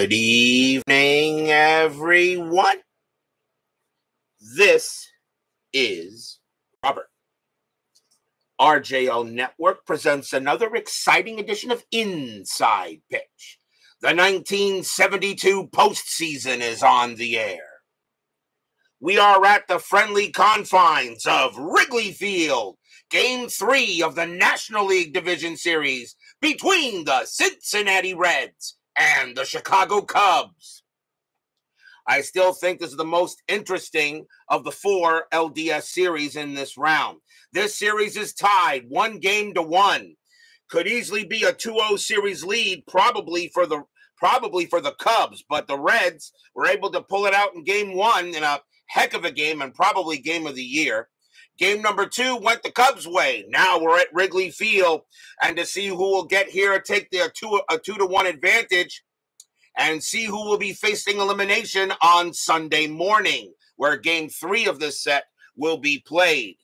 Good evening, everyone. This is Robert. RJL Network presents another exciting edition of Inside Pitch. The 1972 postseason is on the air. We are at the friendly confines of Wrigley Field, game three of the National League Division Series between the Cincinnati Reds and the Chicago Cubs. I still think this is the most interesting of the four LDS series in this round. This series is tied one game to one. Could easily be a 2-0 series lead probably for the probably for the Cubs, but the Reds were able to pull it out in game 1 in a heck of a game and probably game of the year. Game number two went the Cubs' way. Now we're at Wrigley Field, and to see who will get here, and take their two a two to one advantage, and see who will be facing elimination on Sunday morning, where Game three of this set will be played.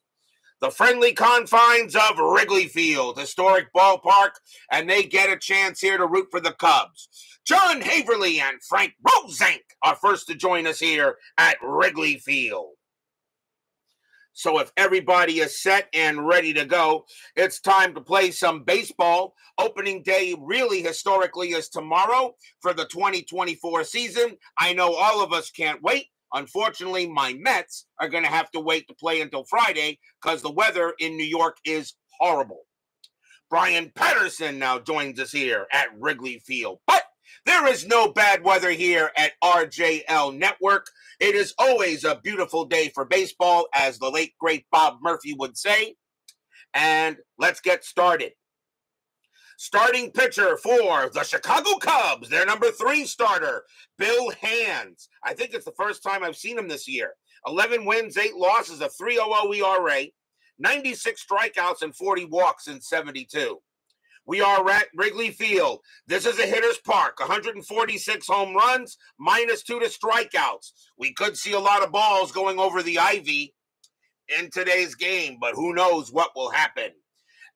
The friendly confines of Wrigley Field, historic ballpark, and they get a chance here to root for the Cubs. John Haverly and Frank Rosenk are first to join us here at Wrigley Field. So if everybody is set and ready to go, it's time to play some baseball. Opening day really historically is tomorrow for the 2024 season. I know all of us can't wait. Unfortunately, my Mets are going to have to wait to play until Friday because the weather in New York is horrible. Brian Patterson now joins us here at Wrigley Field. But there is no bad weather here at RJL Network. It is always a beautiful day for baseball, as the late, great Bob Murphy would say. And let's get started. Starting pitcher for the Chicago Cubs, their number three starter, Bill Hands. I think it's the first time I've seen him this year. 11 wins, 8 losses, a 3.00 ERA, 96 strikeouts, and 40 walks in 72. We are at Wrigley Field. This is a hitter's park. 146 home runs, minus two to strikeouts. We could see a lot of balls going over the ivy in today's game, but who knows what will happen.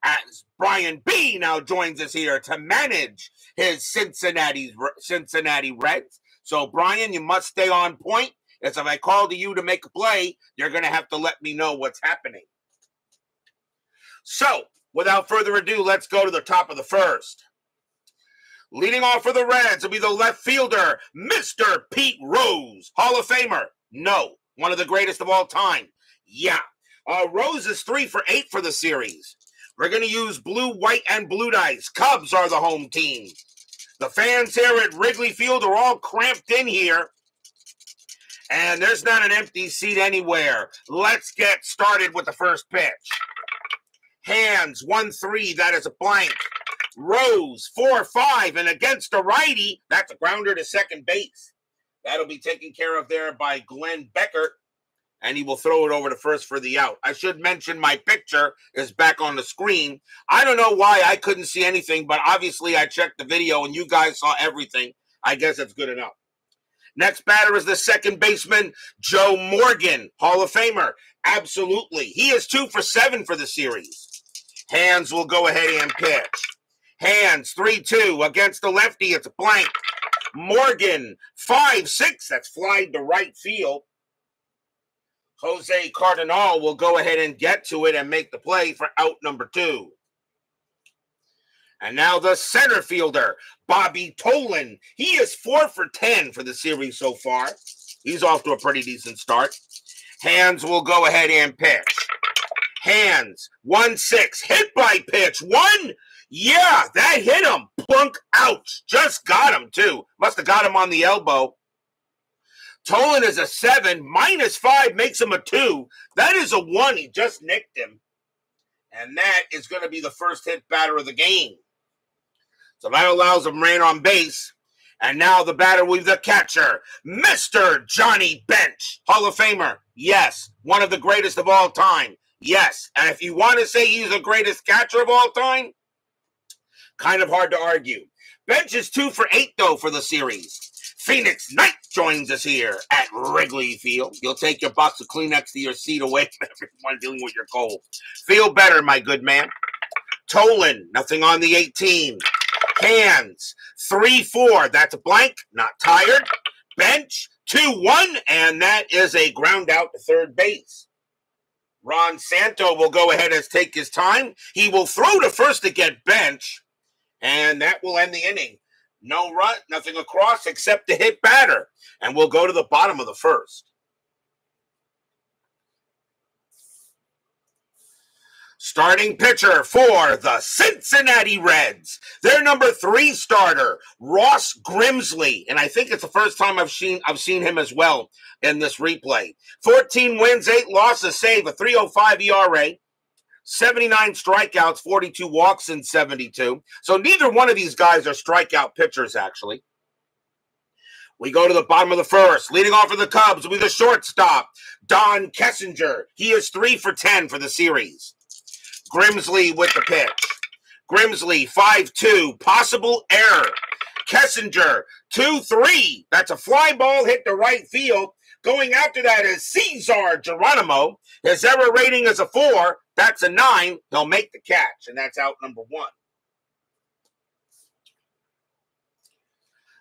As Brian B now joins us here to manage his Cincinnati Cincinnati Reds. So Brian, you must stay on point. As if I call to you to make a play, you're going to have to let me know what's happening. So without further ado, let's go to the top of the first. Leading off for the Reds will be the left fielder, Mr. Pete Rose, Hall of Famer. No, one of the greatest of all time. Yeah. Uh, Rose is three for eight for the series. We're going to use blue, white, and blue dice. Cubs are the home team. The fans here at Wrigley Field are all cramped in here. And there's not an empty seat anywhere. Let's get started with the first pitch. Hands, one, three, that is a blank. Rose, four, five, and against a righty, that's a grounder to second base. That'll be taken care of there by Glenn Beckert, and he will throw it over to first for the out. I should mention my picture is back on the screen. I don't know why I couldn't see anything, but obviously I checked the video and you guys saw everything. I guess that's good enough. Next batter is the second baseman, Joe Morgan, Hall of Famer. Absolutely. He is two for seven for the series. Hands will go ahead and pitch. Hands, 3 2 against the lefty. It's a blank. Morgan, 5 6. That's flying to right field. Jose Cardenal will go ahead and get to it and make the play for out number two. And now the center fielder, Bobby Tolan. He is four for 10 for the series so far. He's off to a pretty decent start. Hands will go ahead and pitch hands. One six. Hit by pitch. One. Yeah, that hit him. Plunk ouch. Just got him, too. Must have got him on the elbow. Tolan is a seven. Minus five makes him a two. That is a one. He just nicked him. And that is going to be the first hit batter of the game. So that allows him ran on base. And now the batter with the catcher, Mr. Johnny Bench, Hall of Famer. Yes, one of the greatest of all time. Yes. And if you want to say he's the greatest catcher of all time, kind of hard to argue. Bench is two for eight, though, for the series. Phoenix Knight joins us here at Wrigley Field. You'll take your box of Kleenex to your seat away from everyone dealing with your cold. Feel better, my good man. Tolan, nothing on the 18. Hands, 3 4. That's blank, not tired. Bench, 2 1. And that is a ground out to third base. Ron Santo will go ahead and take his time. He will throw to first to get bench, and that will end the inning. No run, nothing across except the hit batter. And we'll go to the bottom of the first. Starting pitcher for the Cincinnati Reds. Their number three starter, Ross Grimsley. And I think it's the first time I've seen I've seen him as well in this replay. 14 wins, 8 losses, save a 305 ERA. 79 strikeouts, 42 walks in 72. So neither one of these guys are strikeout pitchers, actually. We go to the bottom of the first. Leading off for the Cubs will be the shortstop, Don Kessinger. He is three for 10 for the series. Grimsley with the pitch. Grimsley, 5 2, possible error. Kessinger, 2 3. That's a fly ball hit the right field. Going after that is Cesar Geronimo. His error rating is a 4. That's a nine. He'll make the catch, and that's out number one.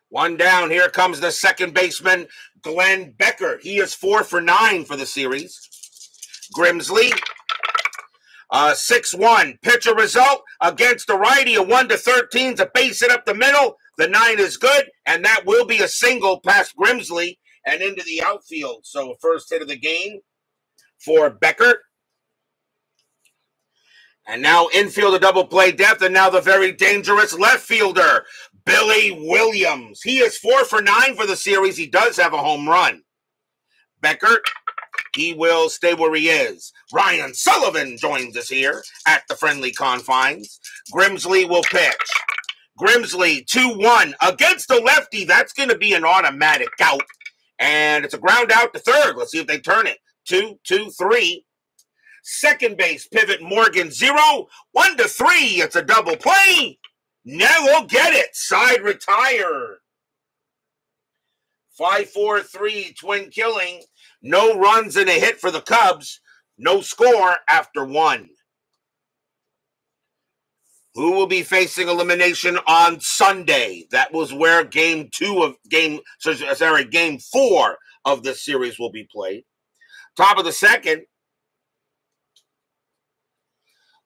One down. Here comes the second baseman, Glenn Beckert. He is four for nine for the series. Grimsley, uh, 6 1. Pitcher result against the righty, a 1 to 13 to base it up the middle. The nine is good, and that will be a single past Grimsley and into the outfield. So, first hit of the game for Beckert. And now infield a double play depth, and now the very dangerous left fielder, Billy Williams. He is four for nine for the series. He does have a home run. Beckert, he will stay where he is. Ryan Sullivan joins us here at the friendly confines. Grimsley will pitch. Grimsley 2 1 against the lefty. That's going to be an automatic out. And it's a ground out to third. Let's see if they turn it. Two, two, three. Second base, pivot Morgan, zero. One to three. It's a double play. Now we'll get it. Side retired. Five, four, three, twin killing. No runs and a hit for the Cubs. No score after one. Who will be facing elimination on Sunday? That was where game two of game, sorry, game four of the series will be played. Top of the second,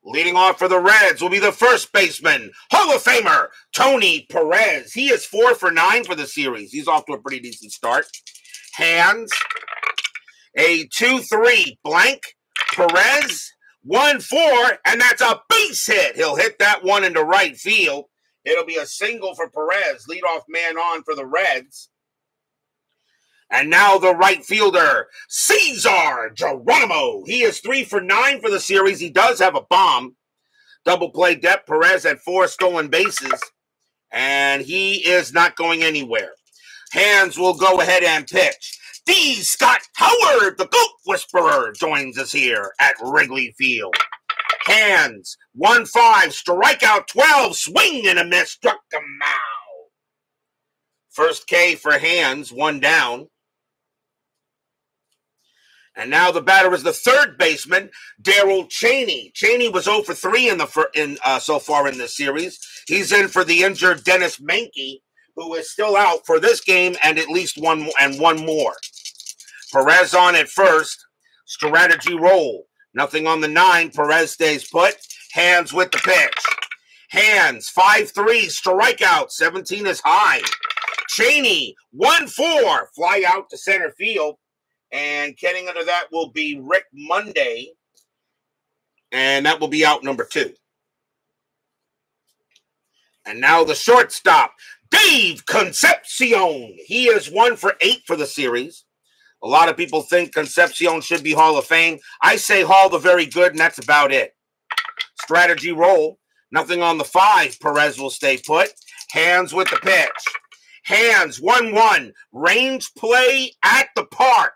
Leading off for the Reds will be the first baseman, Hall of Famer Tony Perez. He is four for nine for the series. He's off to a pretty decent start. Hands, a 2 3 blank. Perez, 1 4, and that's a base hit. He'll hit that one into right field. It'll be a single for Perez, leadoff man on for the Reds. And now the right fielder, Cesar Geronimo. He is three for nine for the series. He does have a bomb. Double play depth. Perez had four stolen bases, and he is not going anywhere. Hands will go ahead and pitch. D. Scott Howard, the Goat Whisperer, joins us here at Wrigley Field. Hands, 1 5, strikeout 12, swing and a miss, struck him out. First K for hands, one down. And now the batter is the third baseman, Darrel Chaney. Chaney was 0 for 3 in the in uh, so far in this series. He's in for the injured Denis Menke, who is still out for this game and at least one and one more. Perez on at first. Strategy roll. Nothing on the nine. Perez stays put. Hands with the pitch. Hands 5 3. Strikeout. 17 is high. Chaney 1 4. Fly out to center field. And getting under that will be Rick Monday. And that will be out number two. And now the shortstop, Dave Concepcion. He is one for eight for the series. A lot of people think Concepcion should be Hall of Fame. I say Hall the very good, and that's about it. Strategy roll. Nothing on the five. Perez will stay put. Hands with the pitch. Hands 1 1. Range play at the park.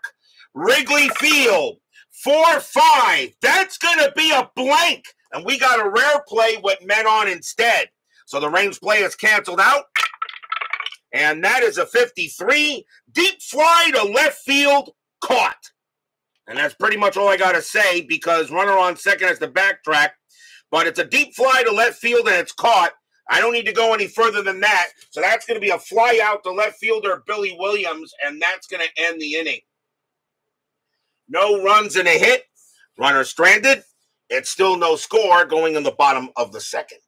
Wrigley Field, 4 5. That's going to be a blank. And we got a rare play with men on instead. So the range play is canceled out. And that is a 53. Deep fly to left field, caught. And that's pretty much all I got to say because runner on second has to backtrack. But it's a deep fly to left field and it's caught. I don't need to go any further than that. So that's going to be a fly out to left fielder Billy Williams, and that's going to end the inning. No runs and a hit. Runner stranded. It's still no score going in the bottom of the second.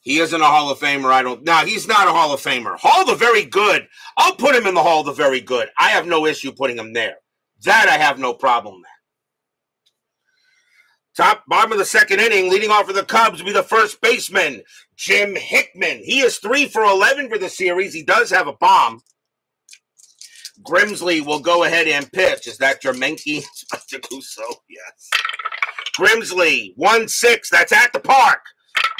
He isn't a Hall of Famer. I don't. No, he's not a Hall of Famer. Hall of the very good. I'll put him in the Hall of the very good. I have no issue putting him there. That I have no problem with. Top bottom of the second inning, leading off for the Cubs, will be the first baseman, Jim Hickman. He is three for 11 for the series. He does have a bomb. Grimsley will go ahead and pitch. Is that Jermenke? yes. Grimsley, 1 6. That's at the park.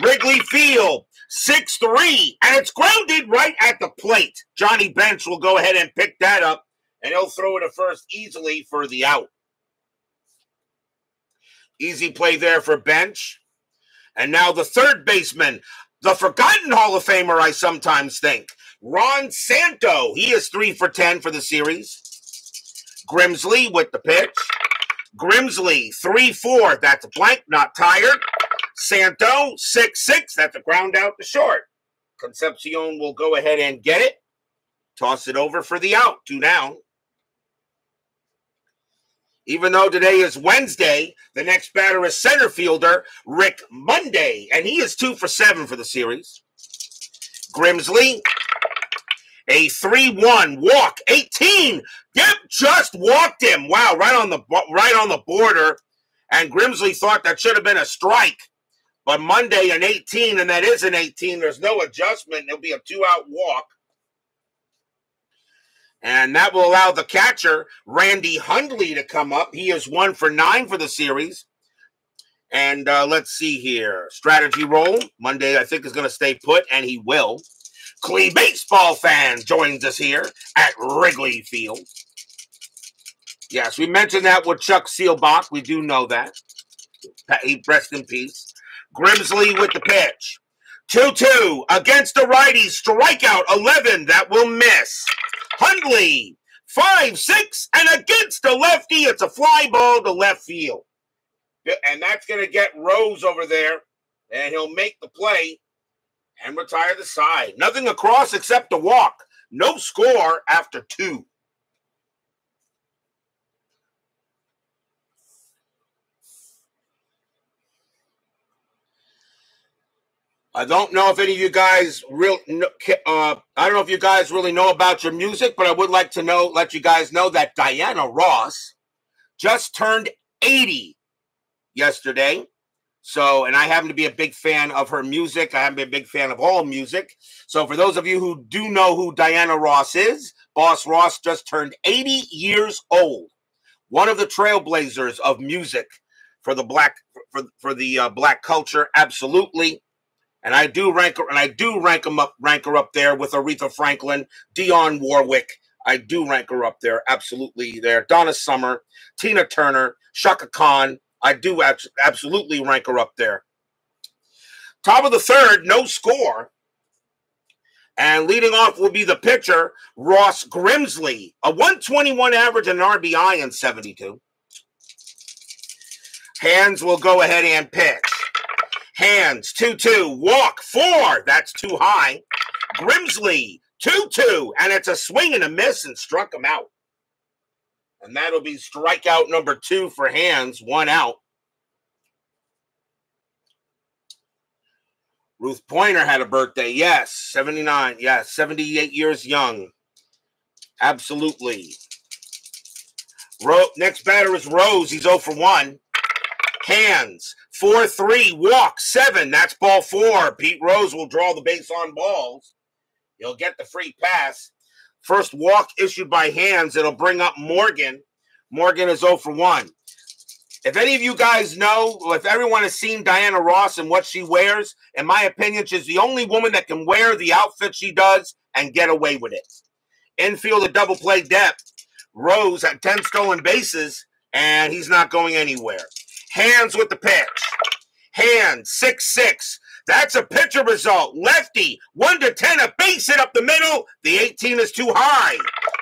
Wrigley Field, 6 3. And it's grounded right at the plate. Johnny Bench will go ahead and pick that up, and he'll throw it at first easily for the out. Easy play there for Bench. And now the third baseman, the forgotten Hall of Famer, I sometimes think, Ron Santo. He is three for 10 for the series. Grimsley with the pitch. Grimsley, 3 4. That's blank, not tired. Santo, 6 6. That's a ground out to short. Concepcion will go ahead and get it. Toss it over for the out. Two down. Even though today is Wednesday, the next batter is center fielder Rick Monday, and he is two for seven for the series. Grimsley, a 3-1 walk, 18. Yep, just walked him. Wow, right on the right on the border. And Grimsley thought that should have been a strike. But Monday an 18, and that is an 18. There's no adjustment. It'll be a two-out walk. And that will allow the catcher, Randy Hundley, to come up. He is one for nine for the series. And uh, let's see here. Strategy roll. Monday, I think, is going to stay put, and he will. Clee baseball fan joins us here at Wrigley Field. Yes, we mentioned that with Chuck Seelbach. We do know that. He rest in peace. Grimsley with the pitch. 2 2 against the righty. Strikeout 11. That will miss. Hundley, 5 6. And against the lefty, it's a fly ball to left field. And that's going to get Rose over there. And he'll make the play and retire the side. Nothing across except a walk. No score after two. I don't know if any of you guys real. Uh, I don't know if you guys really know about your music, but I would like to know, let you guys know that Diana Ross just turned 80 yesterday. So, and I happen to be a big fan of her music. I happen to be a big fan of all music. So, for those of you who do know who Diana Ross is, Boss Ross just turned 80 years old. One of the trailblazers of music for the black for, for the uh, black culture, absolutely. And I do rank her, and I do rank them up, rank her up there with Aretha Franklin, Dionne Warwick. I do rank her up there, absolutely there. Donna Summer, Tina Turner, Chaka Khan, I do absolutely rank her up there. Top of the third, no score. And leading off will be the pitcher, Ross Grimsley, a 121 average and an RBI in 72. Hands will go ahead and pitch. Hands, 2 2. Walk, 4. That's too high. Grimsley, 2 2. And it's a swing and a miss and struck him out. And that'll be strikeout number two for Hands, one out. Ruth Pointer had a birthday. Yes, 79. Yes, 78 years young. Absolutely. Ro- next batter is Rose. He's 0 for 1. Hands. 4 3. Walk. 7. That's ball 4. Pete Rose will draw the base on balls. He'll get the free pass. First walk issued by hands. It'll bring up Morgan. Morgan is 0 for 1. If any of you guys know, if everyone has seen Diana Ross and what she wears, in my opinion, she's the only woman that can wear the outfit she does and get away with it. Infield, a double play depth. Rose had 10 stolen bases, and he's not going anywhere. Hands with the pitch. Hands, 6 6. That's a pitcher result. Lefty, 1 to 10, a base hit up the middle. The 18 is too high.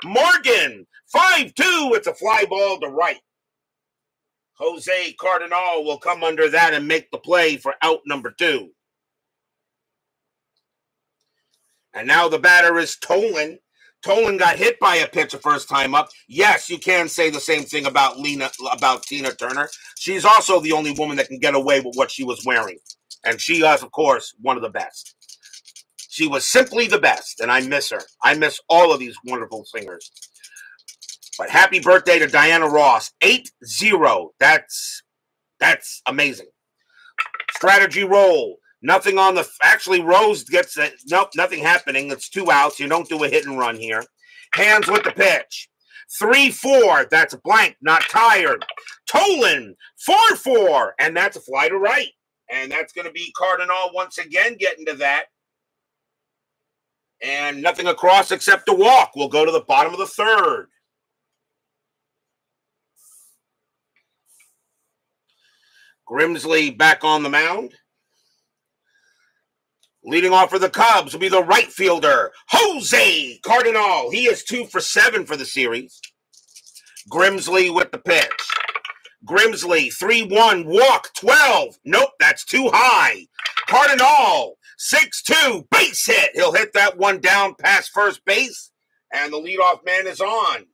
Morgan, 5 2. It's a fly ball to right. Jose Cardenal will come under that and make the play for out number two. And now the batter is Tolan. Tolan got hit by a pitch the first time up. Yes, you can say the same thing about Lena about Tina Turner. She's also the only woman that can get away with what she was wearing. And she is, of course, one of the best. She was simply the best, and I miss her. I miss all of these wonderful singers. But happy birthday to Diana Ross. 8-0. That's that's amazing. Strategy roll. Nothing on the. Actually, Rose gets it. Nope, nothing happening. It's two outs. You don't do a hit and run here. Hands with the pitch. 3 4. That's a blank. Not tired. Tolan. 4 4. And that's a fly to right. And that's going to be Cardenal once again getting to that. And nothing across except a walk. We'll go to the bottom of the third. Grimsley back on the mound. Leading off for the Cubs will be the right fielder, Jose Cardenal. He is two for seven for the series. Grimsley with the pitch. Grimsley, 3 1, walk 12. Nope, that's too high. Cardenal, 6 2, base hit. He'll hit that one down past first base, and the leadoff man is on.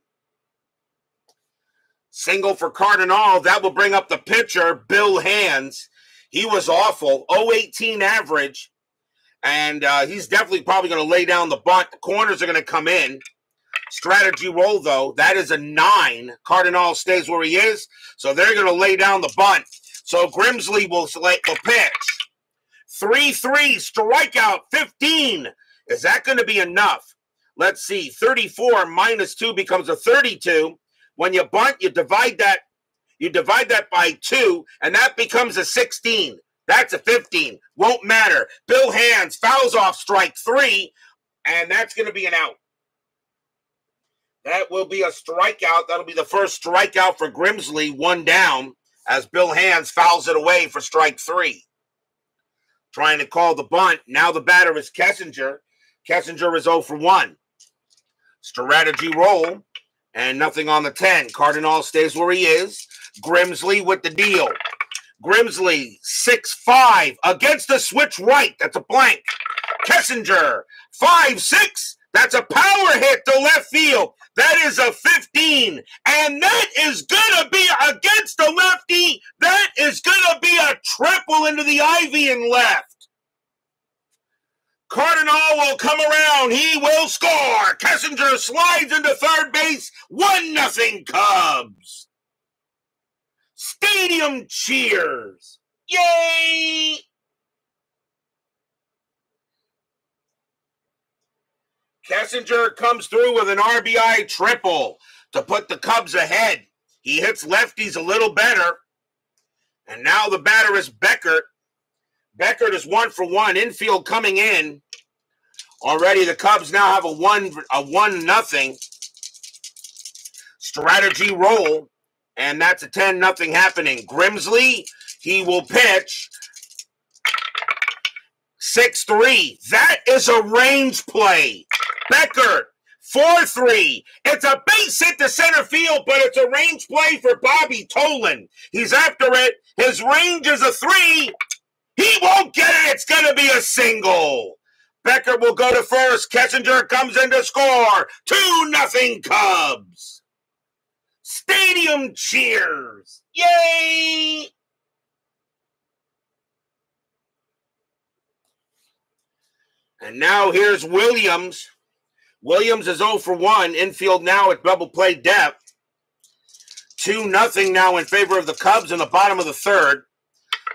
Single for Cardenal. That will bring up the pitcher, Bill Hands. He was awful, 018 average and uh, he's definitely probably going to lay down the bunt. The corners are going to come in. Strategy roll, though, that is a nine. Cardenal stays where he is, so they're going to lay down the bunt. So Grimsley will select the pitch. 3 3, strikeout 15. Is that going to be enough? Let's see. 34 minus 2 becomes a 32. When you bunt, you divide that you divide that by 2 and that becomes a 16. That's a 15. Won't matter. Bill Hands fouls off strike three, and that's going to be an out. That will be a strikeout. That'll be the first strikeout for Grimsley, one down, as Bill Hands fouls it away for strike three. Trying to call the bunt. Now the batter is Kessinger. Kessinger is 0 for 1. Strategy roll, and nothing on the 10. Cardenal stays where he is. Grimsley with the deal. Grimsley, six five against the switch right. That's a blank. Kessinger, five six. That's a power hit to left field. That is a 15. And that is going to be against the lefty. That is going to be a triple into the ivy and left. Cardenal will come around. He will score. Kessinger slides into third base. One nothing Cubs. Stadium cheers. Yay! Kessinger comes through with an RBI triple to put the Cubs ahead. He hits lefties a little better. And now the batter is Beckert. Beckert is one for one. Infield coming in. Already the Cubs now have a one a one nothing strategy roll and that's a 10 nothing happening. Grimsley, he will pitch 6 3. That is a range play. Beckert, 4 3. It's a base hit to center field, but it's a range play for Bobby Tolan. He's after it. His range is a 3. He won't get it. It's going to be a single. Beckert will go to first. Kessinger comes in to score. 2 nothing Cubs. Stadium cheers! Yay! And now here's Williams. Williams is 0 for 1. Infield now at double play depth. 2 nothing now in favor of the Cubs in the bottom of the third.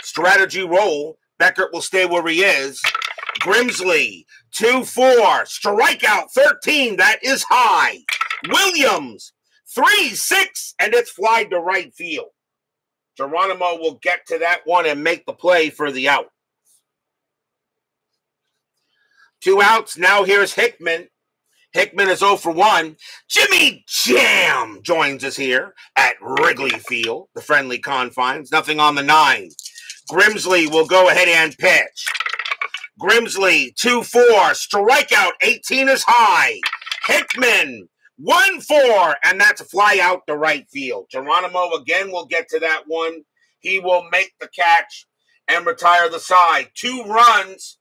Strategy roll. Beckert will stay where he is. Grimsley, 2 4. Strikeout 13. That is high. Williams, Three, six, and it's flying to right field. Geronimo will get to that one and make the play for the out. Two outs. Now here's Hickman. Hickman is 0 for 1. Jimmy Jam joins us here at Wrigley Field, the friendly confines. Nothing on the nine. Grimsley will go ahead and pitch. Grimsley, 2 4. Strikeout, 18 is high. Hickman One four, and that's a fly out the right field. Geronimo again will get to that one. He will make the catch and retire the side. Two runs,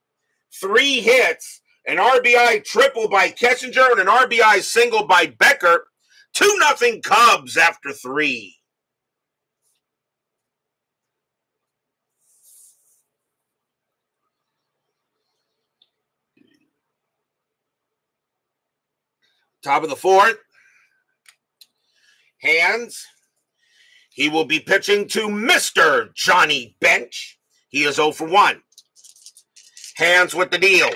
three hits, an RBI triple by Kessinger, and an RBI single by Beckert. Two nothing Cubs after three. Top of the fourth. Hands. He will be pitching to Mr. Johnny Bench. He is 0 for 1. Hands with the deal.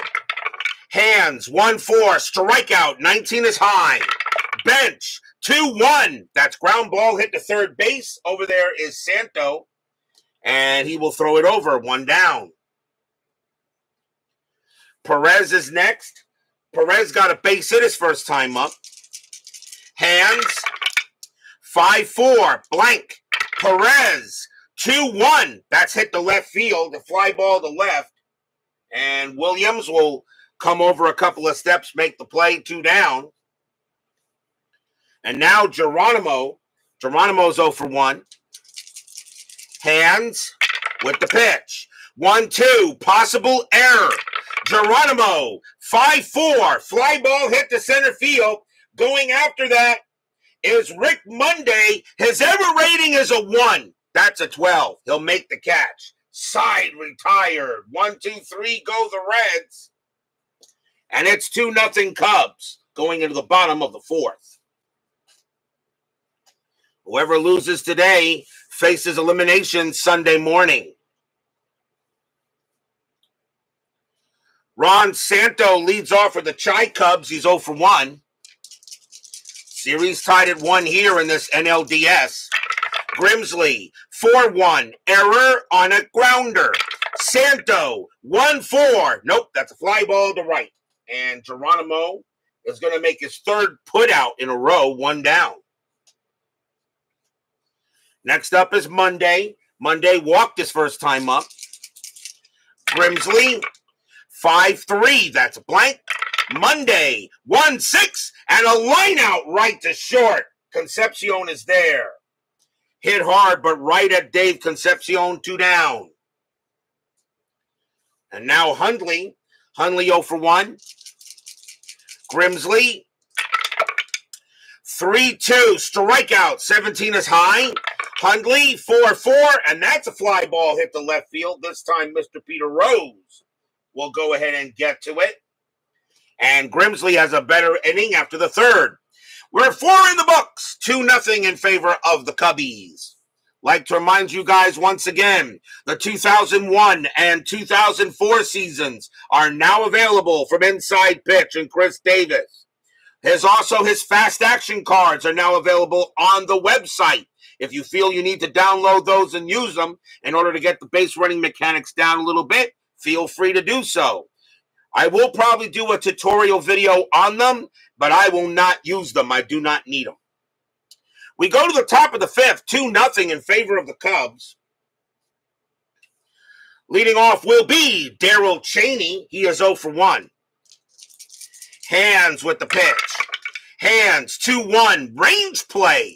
Hands, 1 4. Strikeout, 19 is high. Bench, 2 1. That's ground ball hit to third base. Over there is Santo. And he will throw it over, one down. Perez is next. Perez got a base hit his first time up. Hands. 5 4. Blank. Perez. 2 1. That's hit the left field. The fly ball to left. And Williams will come over a couple of steps, make the play, two down. And now Geronimo. Geronimo's 0 for 1. Hands with the pitch. 1 2. Possible error. Geronimo, 5 4. Fly ball hit the center field. Going after that is Rick Monday. His ever rating is a 1. That's a 12. He'll make the catch. Side retired. 1 2 3 go the Reds. And it's 2 nothing Cubs going into the bottom of the fourth. Whoever loses today faces elimination Sunday morning. Ron Santo leads off for the Chi Cubs. He's 0 for 1. Series tied at 1 here in this NLDS. Grimsley, 4 1. Error on a grounder. Santo, 1 4. Nope, that's a fly ball to right. And Geronimo is going to make his third put out in a row, one down. Next up is Monday. Monday walked his first time up. Grimsley, 5 3. That's a blank. Monday, 1 6. And a line out right to short. Concepcion is there. Hit hard, but right at Dave Concepcion, two down. And now Hundley. Hundley 0 for 1. Grimsley. 3 2. Strikeout. 17 is high. Hundley 4 4. And that's a fly ball hit the left field. This time, Mr. Peter Rose will go ahead and get to it. And Grimsley has a better inning after the third. We're four in the books, 2 nothing in favor of the Cubbies. Like to remind you guys once again, the 2001 and 2004 seasons are now available from Inside Pitch and Chris Davis. His also his fast action cards are now available on the website. If you feel you need to download those and use them in order to get the base running mechanics down a little bit, feel free to do so. I will probably do a tutorial video on them, but I will not use them. I do not need them. We go to the top of the fifth, 2 nothing in favor of the Cubs. Leading off will be Darrel Chaney. He is 0 for 1. Hands with the pitch. Hands 2 1. Range play.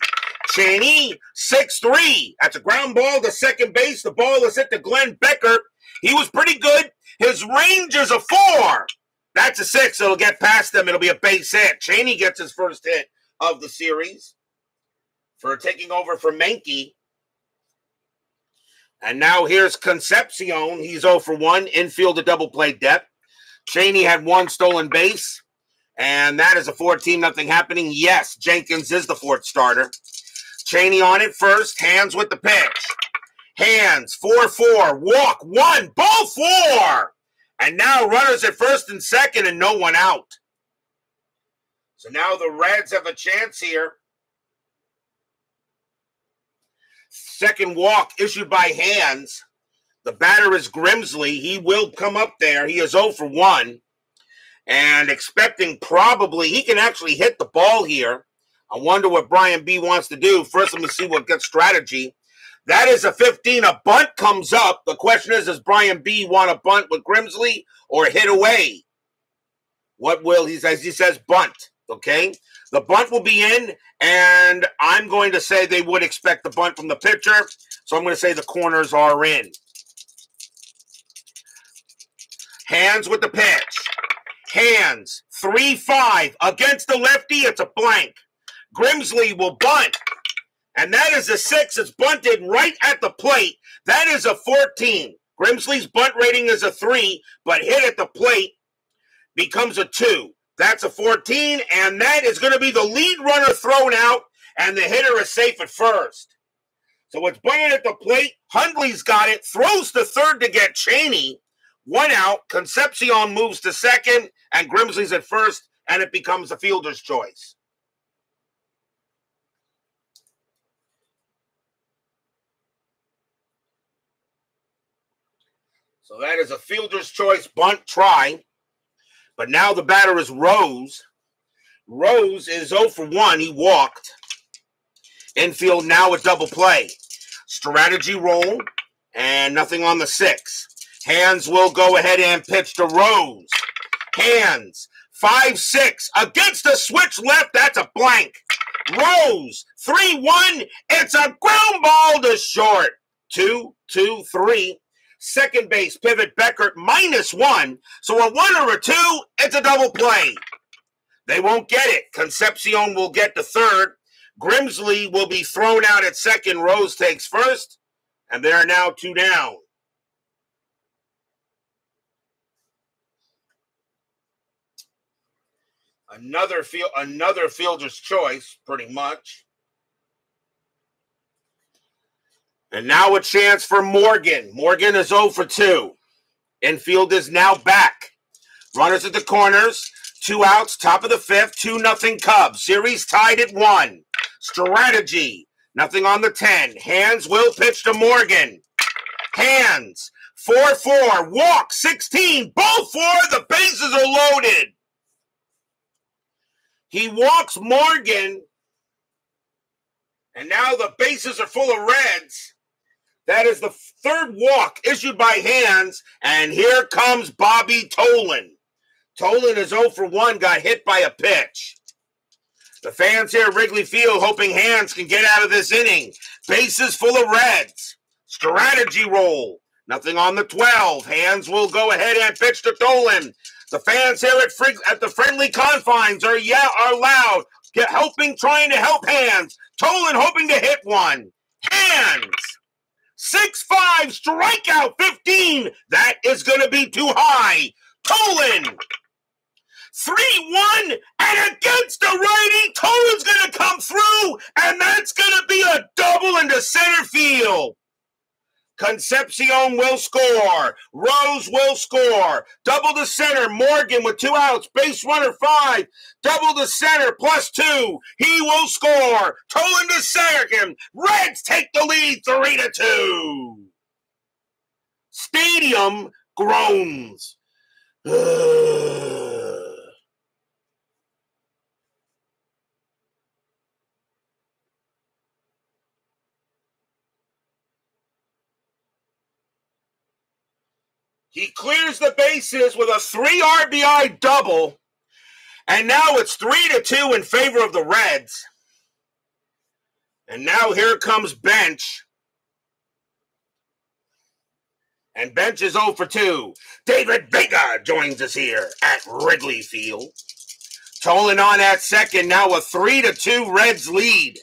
Chaney 6 3. That's a ground ball to second base. The ball is hit to Glenn Beckert. He was pretty good. His range is a four. That's a six. It'll get past them. It'll be a base hit. Chaney gets his first hit of the series for taking over for Menke. And now here's Concepcion. He's 0 for 1. Infield a double play depth. Chaney had one stolen base. And that is a 14 nothing happening. Yes, Jenkins is the fourth starter. Chaney on it first. Hands with the pitch. Hands, 4 4. Walk, 1. Ball, 4. And now runners at first and second and no one out. So now the Reds have a chance here. Second walk issued by hands. The batter is Grimsley. He will come up there. He is 0 for 1. And expecting probably, he can actually hit the ball here. I wonder what Brian B wants to do. First, let me see what gets strategy. That is a 15. A bunt comes up. The question is, does Brian B want a bunt with Grimsley or hit away? What will he says? He says bunt. Okay. The bunt will be in, and I'm going to say they would expect the bunt from the pitcher. So I'm going to say the corners are in. Hands with the pitch. Hands. 3 5 against the lefty. It's a blank. Grimsley will bunt. And that is a six. It's bunted right at the plate. That is a 14. Grimsley's bunt rating is a three, but hit at the plate becomes a two. That's a 14, and that is going to be the lead runner thrown out, and the hitter is safe at first. So it's bunted at the plate. Hundley's got it, throws to third to get Chaney. One out. Concepcion moves to second, and Grimsley's at first, and it becomes a fielder's choice. So that is a fielder's choice bunt try. But now the batter is Rose. Rose is 0 for 1. He walked. Infield now a double play. Strategy roll and nothing on the six. Hands will go ahead and pitch to Rose. Hands. 5 6 against the switch left. That's a blank. Rose. 3 1. It's a ground ball to short. Two, two, three. Second base pivot Beckert minus one. So a one or a two, it's a double play. They won't get it. Concepcion will get the third. Grimsley will be thrown out at second. Rose takes first. And they are now two down. Another field, another fielder's choice, pretty much. And now a chance for Morgan. Morgan is 0 for 2. Infield is now back. Runners at the corners. Two outs, top of the fifth, 2 nothing Cubs. Series tied at 1. Strategy. Nothing on the 10. Hands will pitch to Morgan. Hands. 4 4. Walk 16. Both four. The bases are loaded. He walks Morgan. And now the bases are full of reds. That is the third walk issued by Hands, and here comes Bobby Tolan. Tolan is 0 for 1, got hit by a pitch. The fans here at Wrigley Field hoping Hands can get out of this inning. Bases full of reds. Strategy roll. Nothing on the 12. Hands will go ahead and pitch to Tolan. The fans here at, at the friendly confines are yeah are loud, get helping, trying to help Hands. Tolan hoping to hit one. Hands. Six five strikeout 15. That is going to be too high. Tolan. 3 1 and against the righty. Tolan's going to come through, and that's going to be a double into center field. Concepcion will score. Rose will score. Double the center. Morgan with two outs. Base runner five. Double the center plus two. He will score. Tolan to second. Reds take the lead three to two. Stadium groans. He clears the bases with a three RBI double. And now it's three to two in favor of the Reds. And now here comes Bench. And Bench is 0 for 2. David Vega joins us here at Wrigley Field. Tolan on at second. Now a 3 to 2 Reds lead.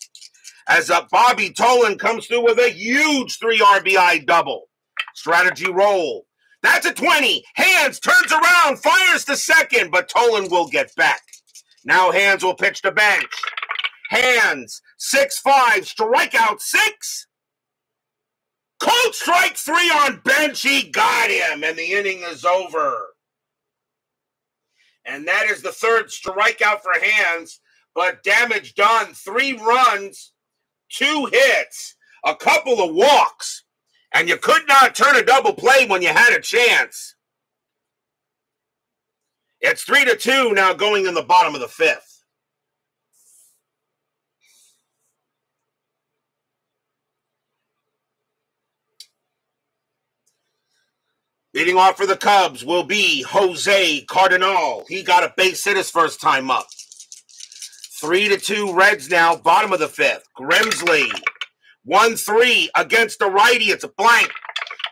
As a Bobby Tolan comes through with a huge 3 RBI double. Strategy roll. That's a 20. Hands turns around, fires to second, but Tolan will get back. Now Hands will pitch to bench. Hands, 6 5, strikeout 6. Cold strike three on bench. He got him, and the inning is over. And that is the third strikeout for Hands, but damage done. Three runs, two hits, a couple of walks and you could not turn a double play when you had a chance. It's three to two now going in the bottom of the fifth. Leading off for the Cubs will be Jose Cardenal. He got a base hit his first time up. Three to two Reds now, bottom of the fifth. Grimsley, one three against the righty. It's a blank.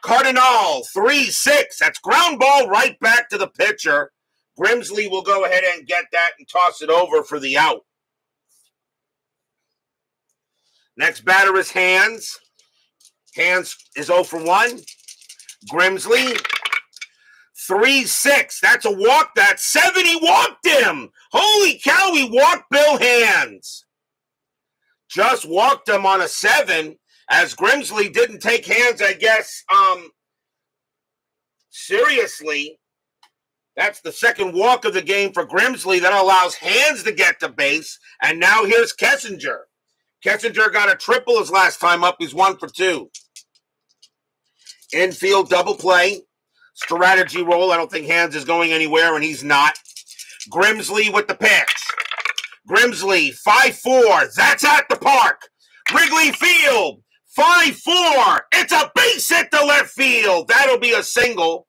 Cardenal, three six. That's ground ball right back to the pitcher. Grimsley will go ahead and get that and toss it over for the out. Next batter is Hands. Hands is 0 for 1. Grimsley, 3 6. That's a walk. That's 7. He walked him. Holy cow, he walked Bill Hands. Just walked him on a 7 as Grimsley didn't take hands, I guess, um, seriously. That's the second walk of the game for Grimsley. That allows Hands to get to base. And now here's Kessinger. Kessinger got a triple his last time up. He's one for two. Infield double play. Strategy roll. I don't think Hands is going anywhere, and he's not. Grimsley with the pitch. Grimsley, 5 4. That's at the park. Wrigley Field, 5 4. It's a base hit to left field. That'll be a single.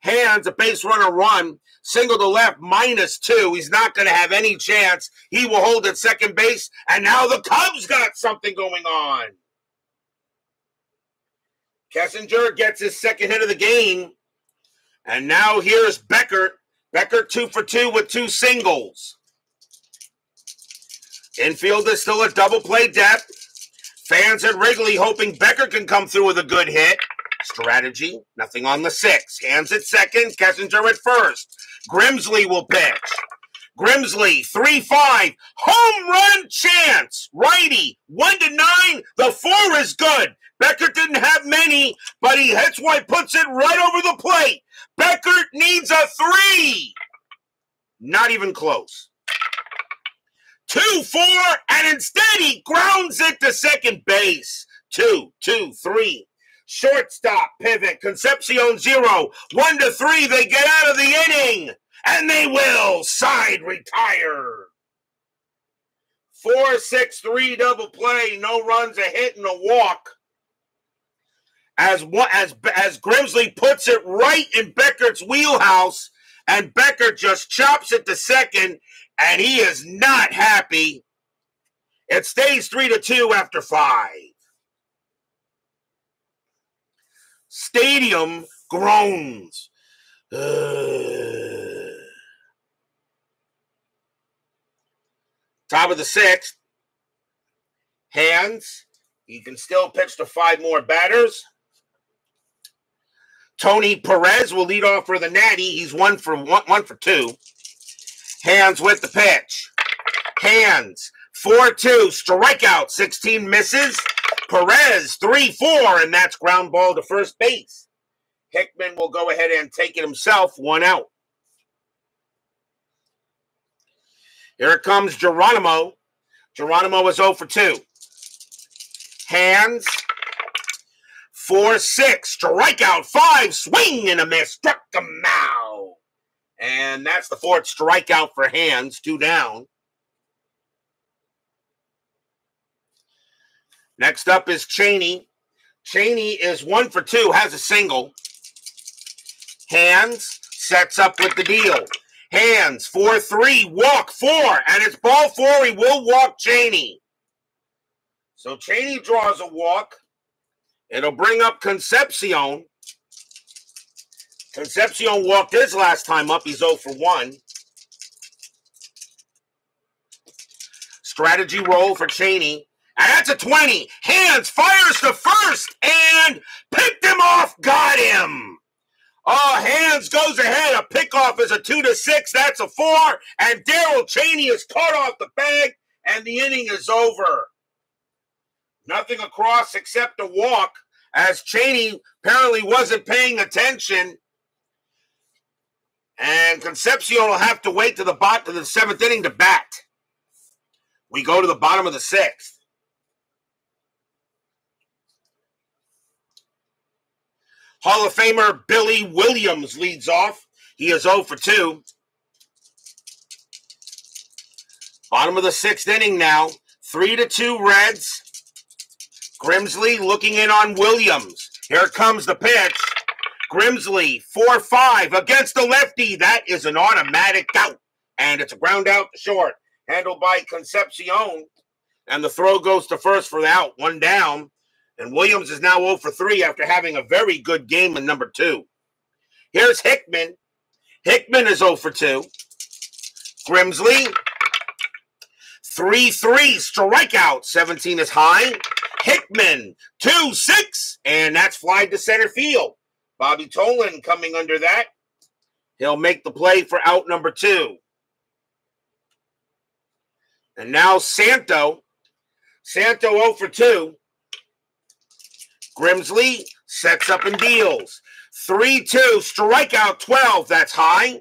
Hands, a base runner run. Single to left, minus two. He's not going to have any chance. He will hold at second base. And now the Cubs got something going on. Kessinger gets his second hit of the game. And now here's Beckert. Beckert two for two with two singles. Infield is still a double play depth. Fans at Wrigley hoping Beckert can come through with a good hit. Strategy, nothing on the six. Hands at second, Kessinger at first. Grimsley will pitch. Grimsley, 3 5, home run chance. Righty, 1 to 9. The four is good. Beckert didn't have many, but he hits what puts it right over the plate. Beckert needs a three. Not even close. Two, four, and instead he grounds it to second base. Two, two, three. Shortstop pivot. Concepcion zero. One to three. They get out of the inning. And they will. Side retire. Four, six, three double play. No runs, a hit, and a walk. As as as Grimsley puts it right in Beckert's wheelhouse, and Beckert just chops it to second, and he is not happy. It stays three to two after five. Stadium groans. Uh. Top of the sixth. Hands. He can still pitch to five more batters. Tony Perez will lead off for the Natty. He's one for one, one for two. Hands with the pitch. Hands. 4 2. Strikeout. 16 misses. Perez, 3 4, and that's ground ball to first base. Hickman will go ahead and take it himself, one out. Here it comes Geronimo. Geronimo is 0 for 2. Hands, 4 6. Strikeout, 5. Swing and a miss. Struck him out. And that's the fourth strikeout for Hands, two down. Next up is Chaney. Chaney is one for two, has a single. Hands sets up with the deal. Hands, 4 3, walk 4, and it's ball 4. He will walk Chaney. So Chaney draws a walk. It'll bring up Concepcion. Concepcion walked his last time up. He's 0 for 1. Strategy roll for Chaney. And that's a 20. Hands fires to first and picked him off. Got him. Oh, Hands goes ahead. A pickoff is a two to six. That's a four. And Darrel Chaney is caught off the bag, and the inning is over. Nothing across except a walk, as Chaney apparently wasn't paying attention. And Concepcion will have to wait to the bot to the seventh inning to bat. We go to the bottom of the sixth. Hall of Famer Billy Williams leads off. He is 0 for 2. Bottom of the sixth inning now. 3 to 2 Reds. Grimsley looking in on Williams. Here comes the pitch. Grimsley, 4 5 against the lefty. That is an automatic out. And it's a ground out short. handled by Concepcion. And the throw goes to first for the out, one down. And Williams is now 0 for 3 after having a very good game in number two. Here's Hickman. Hickman is 0 for 2. Grimsley, 3 3 strikeout. 17 is high. Hickman, 2 6. And that's fly to center field. Bobby Tolan coming under that. He'll make the play for out number two. And now Santo. Santo 0 for 2. Grimsley sets up and deals. 3 2, strikeout 12. That's high.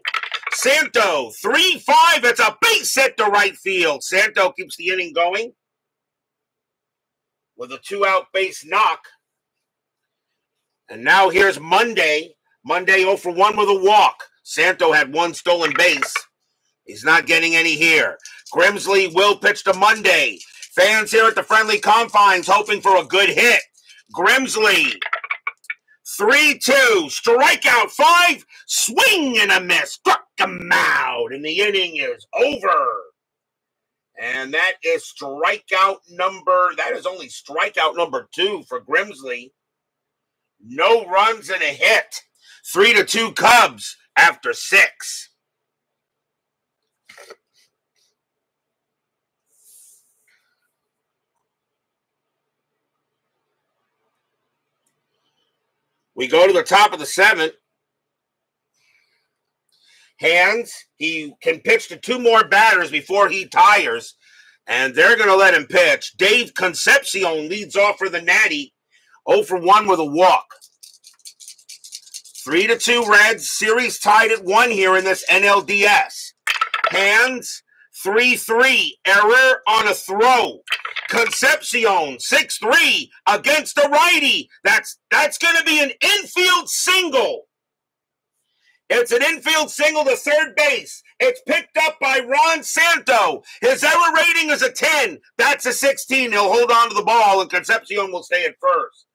Santo, 3 5. It's a base hit to right field. Santo keeps the inning going with a two out base knock. And now here's Monday. Monday 0 for 1 with a walk. Santo had one stolen base. He's not getting any here. Grimsley will pitch to Monday. Fans here at the friendly confines hoping for a good hit. Grimsley, 3 2, strikeout 5, swing and a miss, struck him out, and the inning is over. And that is strikeout number, that is only strikeout number two for Grimsley. No runs and a hit. Three to two Cubs after six. We go to the top of the seventh. Hands, he can pitch to two more batters before he tires, and they're going to let him pitch. Dave Concepcion leads off for the Natty, 0 for 1 with a walk. Three to two Reds. Series tied at one here in this NLDS. Hands, 3 3. Error on a throw. Concepcion, 6 3 against the righty. That's that's going to be an infield single. It's an infield single to third base. It's picked up by Ron Santo. His error rating is a 10. That's a 16. He'll hold on to the ball, and Concepcion will stay at first.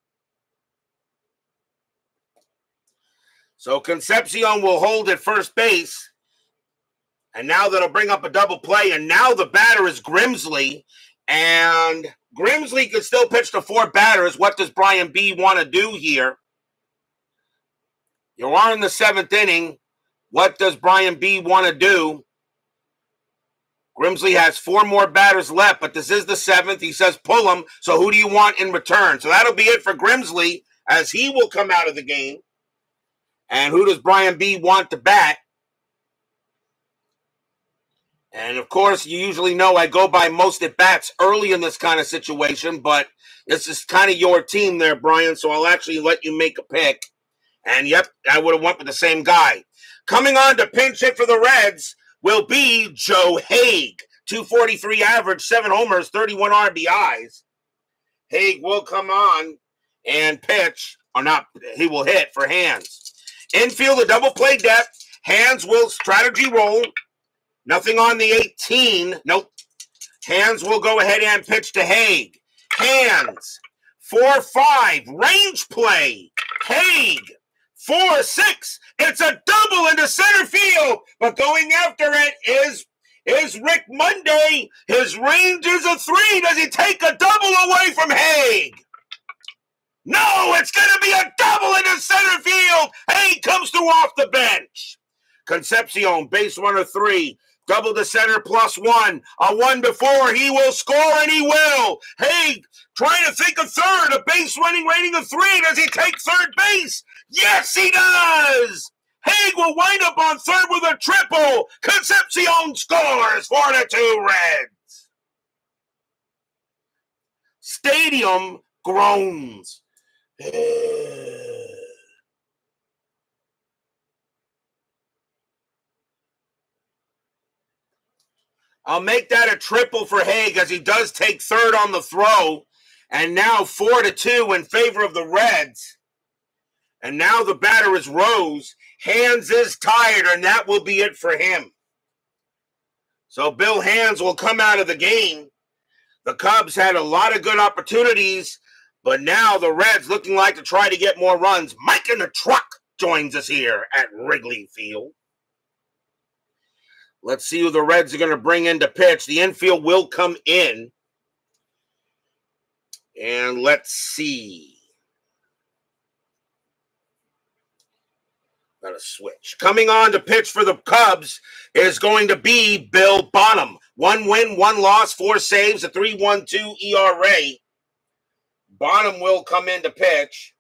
So Concepcion will hold at first base. And now that'll bring up a double play. And now the batter is Grimsley. And Grimsley could still pitch to four batters. What does Brian B want to do here? You are in the seventh inning. What does Brian B want to do? Grimsley has four more batters left, but this is the seventh. He says pull him. So who do you want in return? So that'll be it for Grimsley as he will come out of the game. And who does Brian B want to bat? And of course, you usually know I go by most at bats early in this kind of situation, but this is kind of your team there, Brian. So I'll actually let you make a pick. And yep, I would have went with the same guy. Coming on to pinch hit for the Reds will be Joe Hague. 243 average, seven homers, 31 RBIs. Hague will come on and pitch, or not, he will hit for hands. Infield, a double play depth. Hands will strategy roll. Nothing on the 18. Nope. Hands will go ahead and pitch to Hague. Hands. 4 5. Range play. Hague. 4 6. It's a double into center field. But going after it is is Rick Monday. His range is a three. Does he take a double away from Hague? No, it's going to be a double into center field. Hey, comes through off the bench. Concepcion, base runner three. Double to center plus one. A one before. He will score and he will. Hey, trying to think of third. A base running rating of three. Does he take third base? Yes, he does. Hague will wind up on third with a triple. Concepcion scores four to two Reds. Stadium groans. I'll make that a triple for Hague as he does take third on the throw. And now four to two in favor of the Reds. And now the batter is Rose. Hands is tired, and that will be it for him. So Bill Hands will come out of the game. The Cubs had a lot of good opportunities but now the Reds looking like to try to get more runs. Mike in the truck joins us here at Wrigley Field. Let's see who the Reds are going to bring in to pitch. The infield will come in. And let's see. Got a switch. Coming on to pitch for the Cubs is going to be Bill Bonham. One win, one loss, four saves, a 3.12 ERA. Bonham will come in to pitch.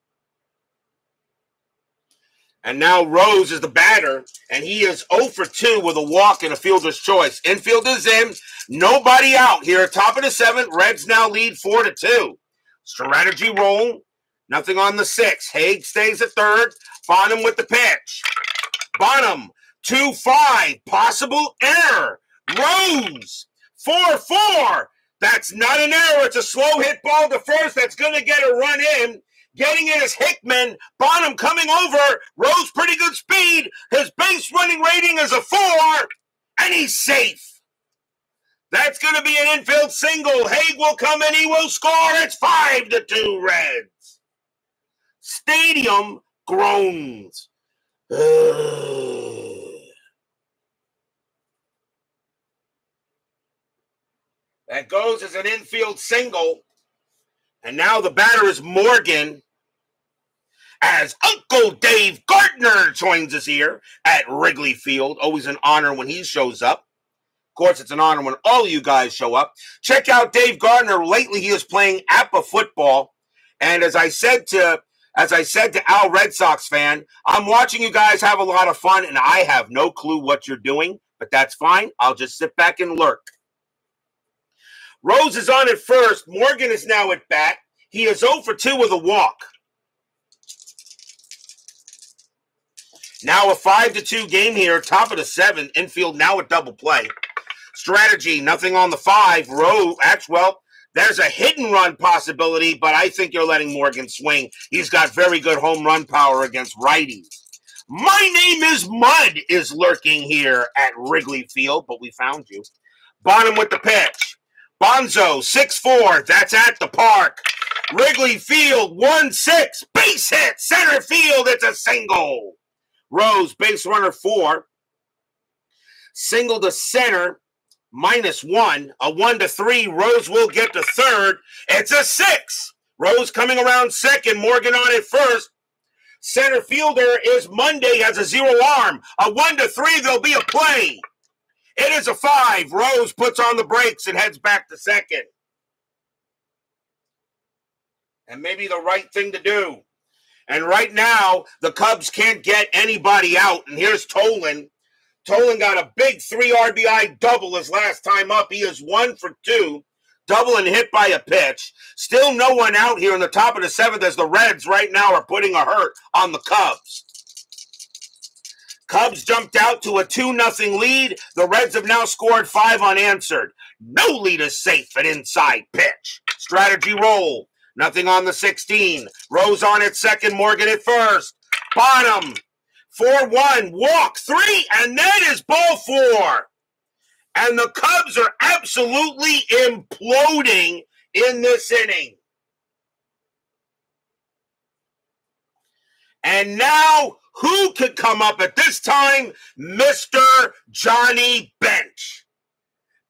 And now Rose is the batter, and he is 0 for 2 with a walk and a fielder's choice. Infield is in, nobody out here. At top of the seventh, Reds now lead 4 to 2. Strategy roll, nothing on the six. Hague stays at third. Bonham with the pitch. Bonham, 2 5, possible error. Rose, 4 4. That's not an error. It's a slow hit ball to first that's going to get a run in. Getting it is Hickman. Bonham coming over. Rose pretty good speed. His base running rating is a four, and he's safe. That's going to be an infield single. Hague will come and he will score. It's five to two Reds. Stadium groans. That goes as an infield single. And now the batter is Morgan as Uncle Dave Gardner joins us here at Wrigley Field. Always an honor when he shows up. Of course, it's an honor when all you guys show up. Check out Dave Gardner. Lately, he is playing APBA football. And as I said to as I said to Al Red Sox fan, I'm watching you guys have a lot of fun, and I have no clue what you're doing, but that's fine. I'll just sit back and lurk. Rose is on at first. Morgan is now at bat. He is 0 for 2 with a walk. Now a 5 to 2 game here, top of the seven. Infield now a double play. Strategy, nothing on the five. Rose, well, there's a hit and run possibility, but I think you're letting Morgan swing. He's got very good home run power against righties. My name is Mud is lurking here at Wrigley Field, but we found you. Bonham with the pitch. Bonzo, 6-4. that's at the park. Wrigley Field, 1 6, base hit, center field, it's a single. Rose, base runner 4. Single to center, minus 1. A 1 to 3, Rose will get to third. It's a 6. Rose coming around second, Morgan on it first. Center fielder is Monday, has a zero arm. A 1 to 3, there'll be a play. It is a five. Rose puts on the brakes and heads back to second. And maybe the right thing to do. And right now, the Cubs can't get anybody out. And here's Tolan. Tolan got a big three RBI double his last time up. He is one for two, double and hit by a pitch. Still no one out here in the top of the seventh as the Reds right now are putting a hurt on the Cubs. Cubs jumped out to a 2 0 lead. The Reds have now scored five unanswered. No lead is safe. An inside pitch. Strategy roll. Nothing on the 16. Rose on at second. Morgan at first. Bottom, 4 1. Walk three. And that is ball four. And the Cubs are absolutely imploding in this inning. And now who could come up at this time? Mr. Johnny Bench.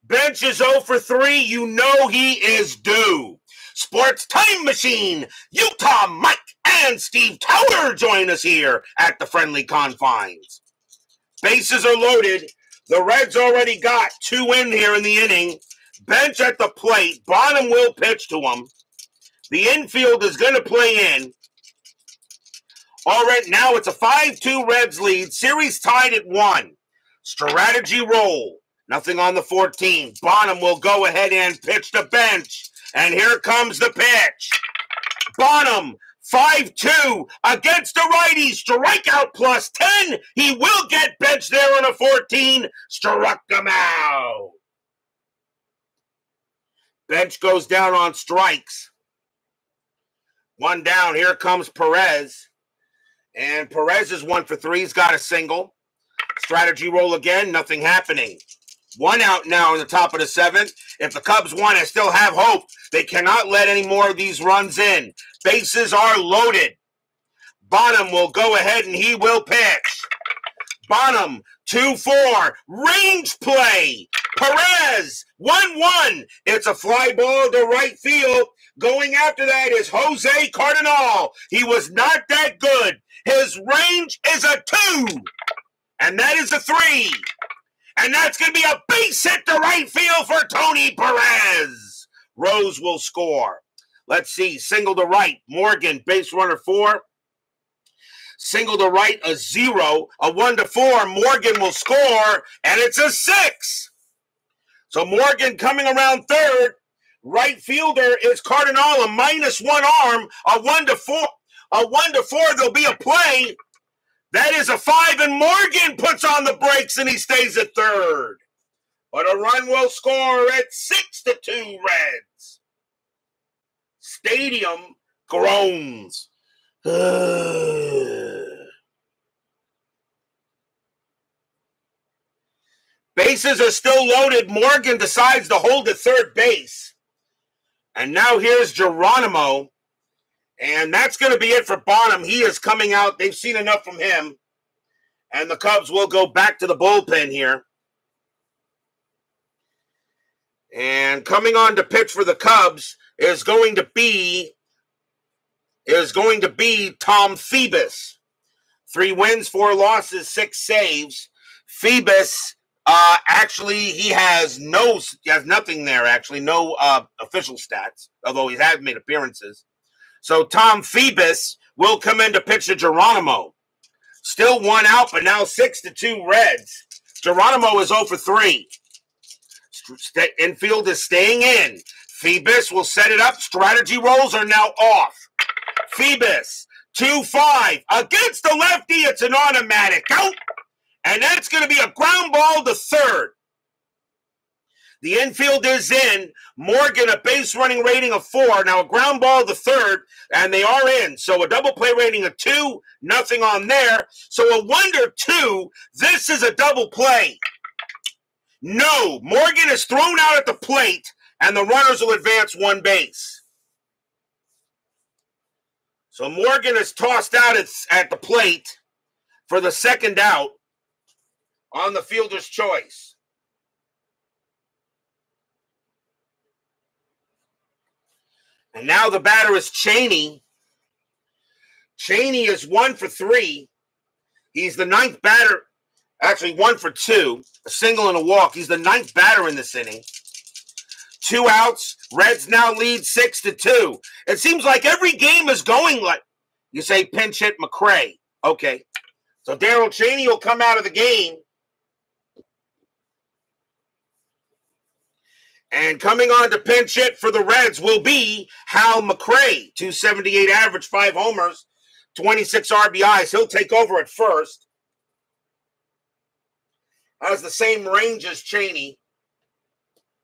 Bench is 0 for 3. You know he is due. Sports Time Machine, Utah Mike and Steve Tower join us here at the friendly confines. Bases are loaded. The Reds already got two in here in the inning. Bench at the plate. Bonham will pitch to him. The infield is going to play in. All right, now it's a 5 2 Reds lead. Series tied at one. Strategy roll. Nothing on the 14. Bonham will go ahead and pitch the bench. And here comes the pitch. Bonham, 5 2 against a righty. Strikeout plus 10. He will get benched there on a 14. Struck him out. Bench goes down on strikes. One down. Here comes Perez. And Perez is one for three. He's got a single. Strategy roll again. Nothing happening. One out now in the top of the seventh. If the Cubs won, I still have hope. They cannot let any more of these runs in. Bases are loaded. Bonham will go ahead and he will pitch. Bonham, 2 4. Range play. Perez, 1 1. It's a fly ball to right field. Going after that is Jose Cardenal. He was not that good. His range is a 2. And that is a 3. And that's going to be a base hit to right field for Tony Perez. Rose will score. Let's see. Single to right. Morgan, base runner four. Single to right, a zero. A one to four. Morgan will score, and it's a six. So Morgan coming around third. Right fielder is Cardenal, a minus one arm, a one to four. A one to four, there'll be a play. That is a five, and Morgan puts on the brakes and he stays at third. But a run will score at six to two Reds. Stadium groans. Bases are still loaded. Morgan decides to hold at third base. And now here's Geronimo. And that's going to be it for Bonham. He is coming out. They've seen enough from him. And the Cubs will go back to the bullpen here. And coming on to pitch for the Cubs is going to be is going to be Tom Phoebus. Three wins, four losses, six saves. Phoebus uh, actually, he has no, he has nothing there. Actually, no uh, official stats, although he has made appearances. So Tom Phoebus will come in to pitch to Geronimo. Still one out, but now six to two Reds. Geronimo is 0 for three. Infield is staying in. Phoebus will set it up. Strategy rolls are now off. Phoebus, 2 5. Against the lefty, it's an automatic out. And that's going to be a ground ball to third. The infield is in. Morgan, a base running rating of four. Now a ground ball the third, and they are in. So a double play rating of two, nothing on there. So a wonder two, this is a double play. No, Morgan is thrown out at the plate, and the runners will advance one base. So Morgan is tossed out at, at the plate for the second out on the fielder's choice. And now the batter is Chaney. Chaney is one for three. He's the ninth batter, actually one for two, a single and a walk. He's the ninth batter in this inning. Two outs. Reds now lead six to two. It seems like every game is going like you say pinch hit McRae. Okay. So Darrel Chaney will come out of the game. And coming on to pinch hit for the Reds will be Hal McRae, 278 average, five homers, 26 RBIs. He'll take over at first. Has the same range as Chaney.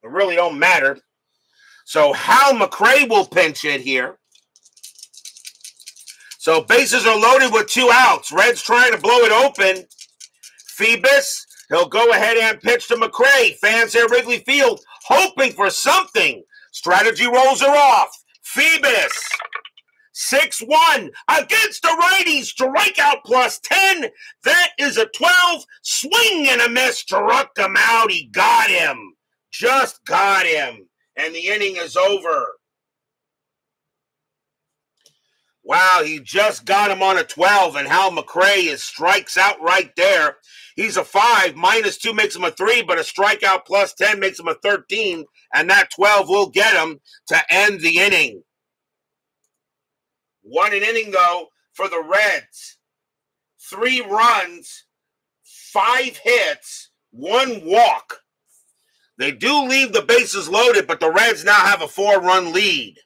It really don't matter. So Hal McRae will pinch it here. So bases are loaded with two outs. Reds trying to blow it open. Phoebus, he'll go ahead and pitch to McRae. Fans at Wrigley Field hoping for something. Strategy rolls are off. Phoebus, 6 1 against the righty. Strikeout plus 10. That is a 12. Swing and a miss. Struck him out. He got him. Just got him. And the inning is over. Wow, he just got him on a 12, and Hal McRae is strikes out right there. He's a five, minus two makes him a three, but a strikeout plus 10 makes him a 13, and that 12 will get him to end the inning. One an inning, though, for the Reds. Three runs, five hits, one walk. They do leave the bases loaded, but the Reds now have a four run lead.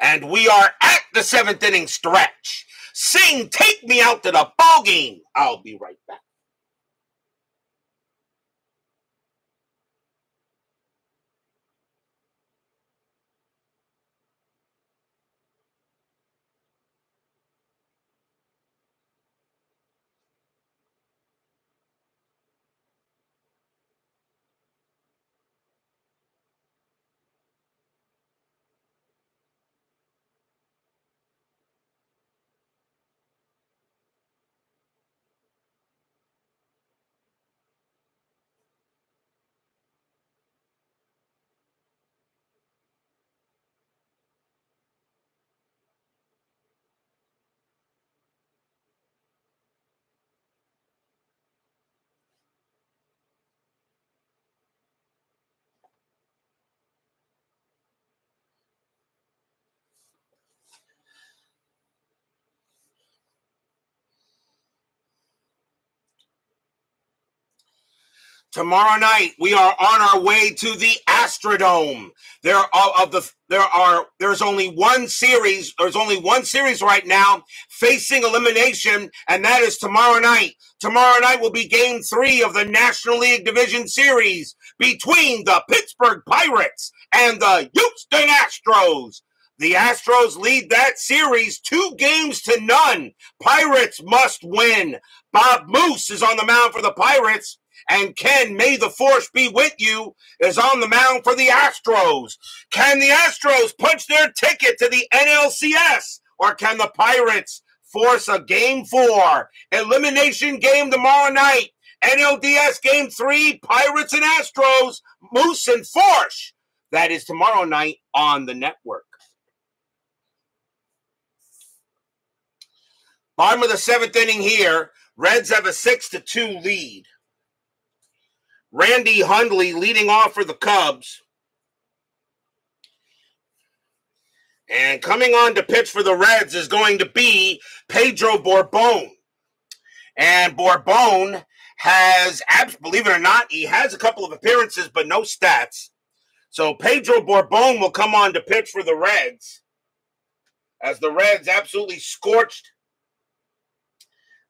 And we are at the seventh inning stretch. Sing, take me out to the ball game. I'll be right back. Tomorrow night we are on our way to the Astrodome. There are of the there are there's only one series. There's only one series right now facing elimination, and that is tomorrow night. Tomorrow night will be Game Three of the National League Division Series between the Pittsburgh Pirates and the Houston Astros. The Astros lead that series two games to none. Pirates must win. Bob Moose is on the mound for the Pirates. And Ken, may the force be with you, is on the mound for the Astros. Can the Astros punch their ticket to the NLCS? Or can the Pirates force a game four? Elimination game tomorrow night. NLDS game three, Pirates and Astros, Moose and Forsch. That is tomorrow night on the network. Bottom of the seventh inning here. Reds have a six to two lead. Randy Hundley leading off for the Cubs. And coming on to pitch for the Reds is going to be Pedro Borbon. And Borbon has, believe it or not, he has a couple of appearances, but no stats. So Pedro Borbon will come on to pitch for the Reds as the Reds absolutely scorched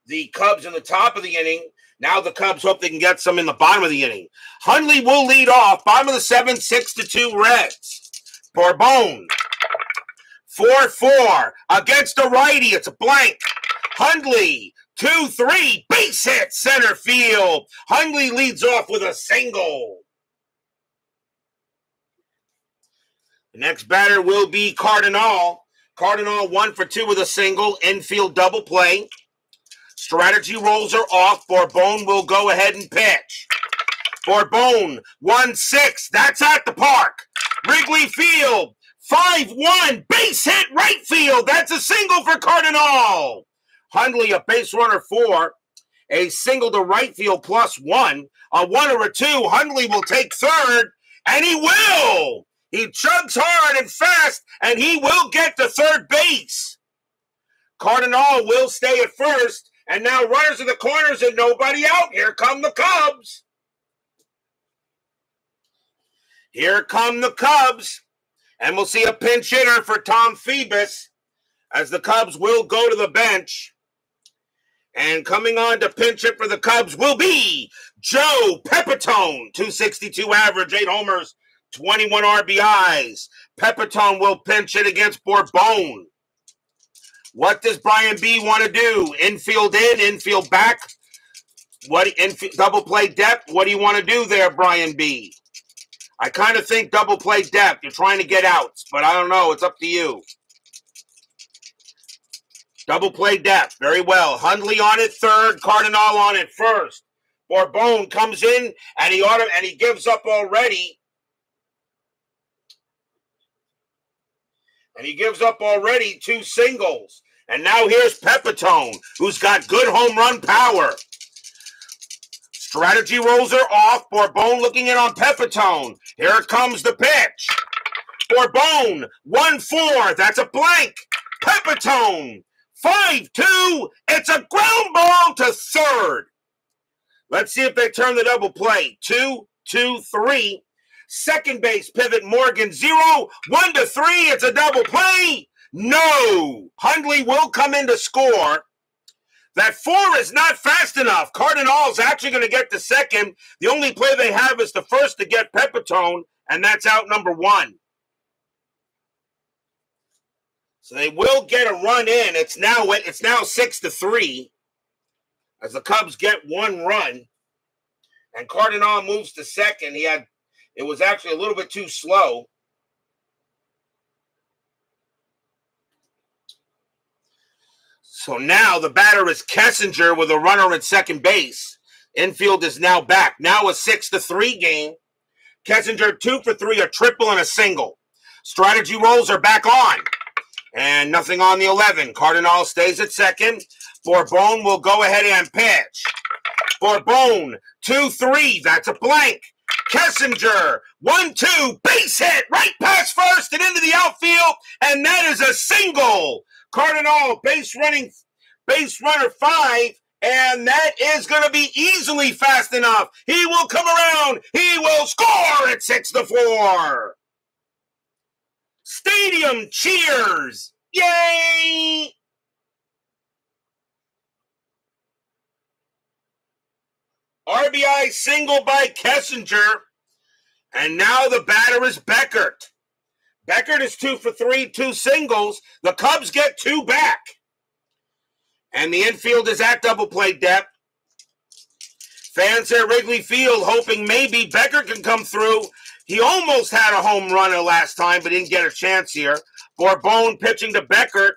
the Cubs in the top of the inning now the Cubs hope they can get some in the bottom of the inning. Hundley will lead off. Bottom of the seventh, six to two Reds. Borbon. 4 4 against a righty. It's a blank. Hundley. 2 3. Base hit center field. Hundley leads off with a single. The next batter will be Cardenal. Cardenal one for two with a single. Infield double play. Strategy rolls are off. Borbon will go ahead and pitch. Borbon, 1 6. That's at the park. Wrigley Field, 5 1. Base hit right field. That's a single for Cardenal. Hundley, a base runner four. A single to right field plus one. A one or a two. Hundley will take third, and he will. He chugs hard and fast, and he will get to third base. Cardenal will stay at first, and now runners in the corners and nobody out. Here come the Cubs. Here come the Cubs. And we'll see a pinch hitter for Tom Phoebus as the Cubs will go to the bench. And coming on to pinch it for the Cubs will be Joe Pepitone, 262 average, 8 homers, 21 RBIs. Pepitone will pinch it against Borbon. What does Brian B want to do? Infield in, infield back. What infield, double play depth? What do you want to do there, Brian B? I kind of think double play depth. You're trying to get outs, but I don't know. It's up to you. Double play depth. Very well. Hundley on it third, Cardenal on it first. Borbon comes in and he ought to, and he gives up already. And he gives up already two singles. And now here's Pepitone, who's got good home run power. Strategy rolls are off. Borbon looking in on Pepitone. Here comes the pitch. Borbon, 1 4. That's a blank. Pepitone, 5 2. It's a ground ball to third. Let's see if they turn the double play. Two, two, three. Second base pivot Morgan, zero, one to three. It's a double play. No, Hundley will come in to score. That four is not fast enough. Cardenal's actually going to get the second. The only play they have is the first to get Pepitone, and that's out number one. So they will get a run in. It's now it's now six to three as the Cubs get one run, and Cardenal moves to second. He had it was actually a little bit too slow. So now the batter is Kessinger with a runner at second base. Infield is now back. Now a six to three game. Kessinger two for three, a triple and a single. Strategy rolls are back on. And nothing on the 11. Cardenal stays at second. Borbon will go ahead and pitch. Borbon, 2 3. That's a blank. Kessinger, 1 2. Base hit right past first and into the outfield. And that is a single. Cardenal base running, base runner five And that is going to be easily fast enough. He will come around. He will score at six to four. Stadium cheers. Yay! RBI single by Kessinger. And now the batter is Beckert. Beckert is two for three, two singles. The Cubs get two back. And the infield is at double play depth. Fans at Wrigley Field hoping maybe Beckert can come through. He almost had a home runner last time, but didn't get a chance here. Borbon pitching to Beckert.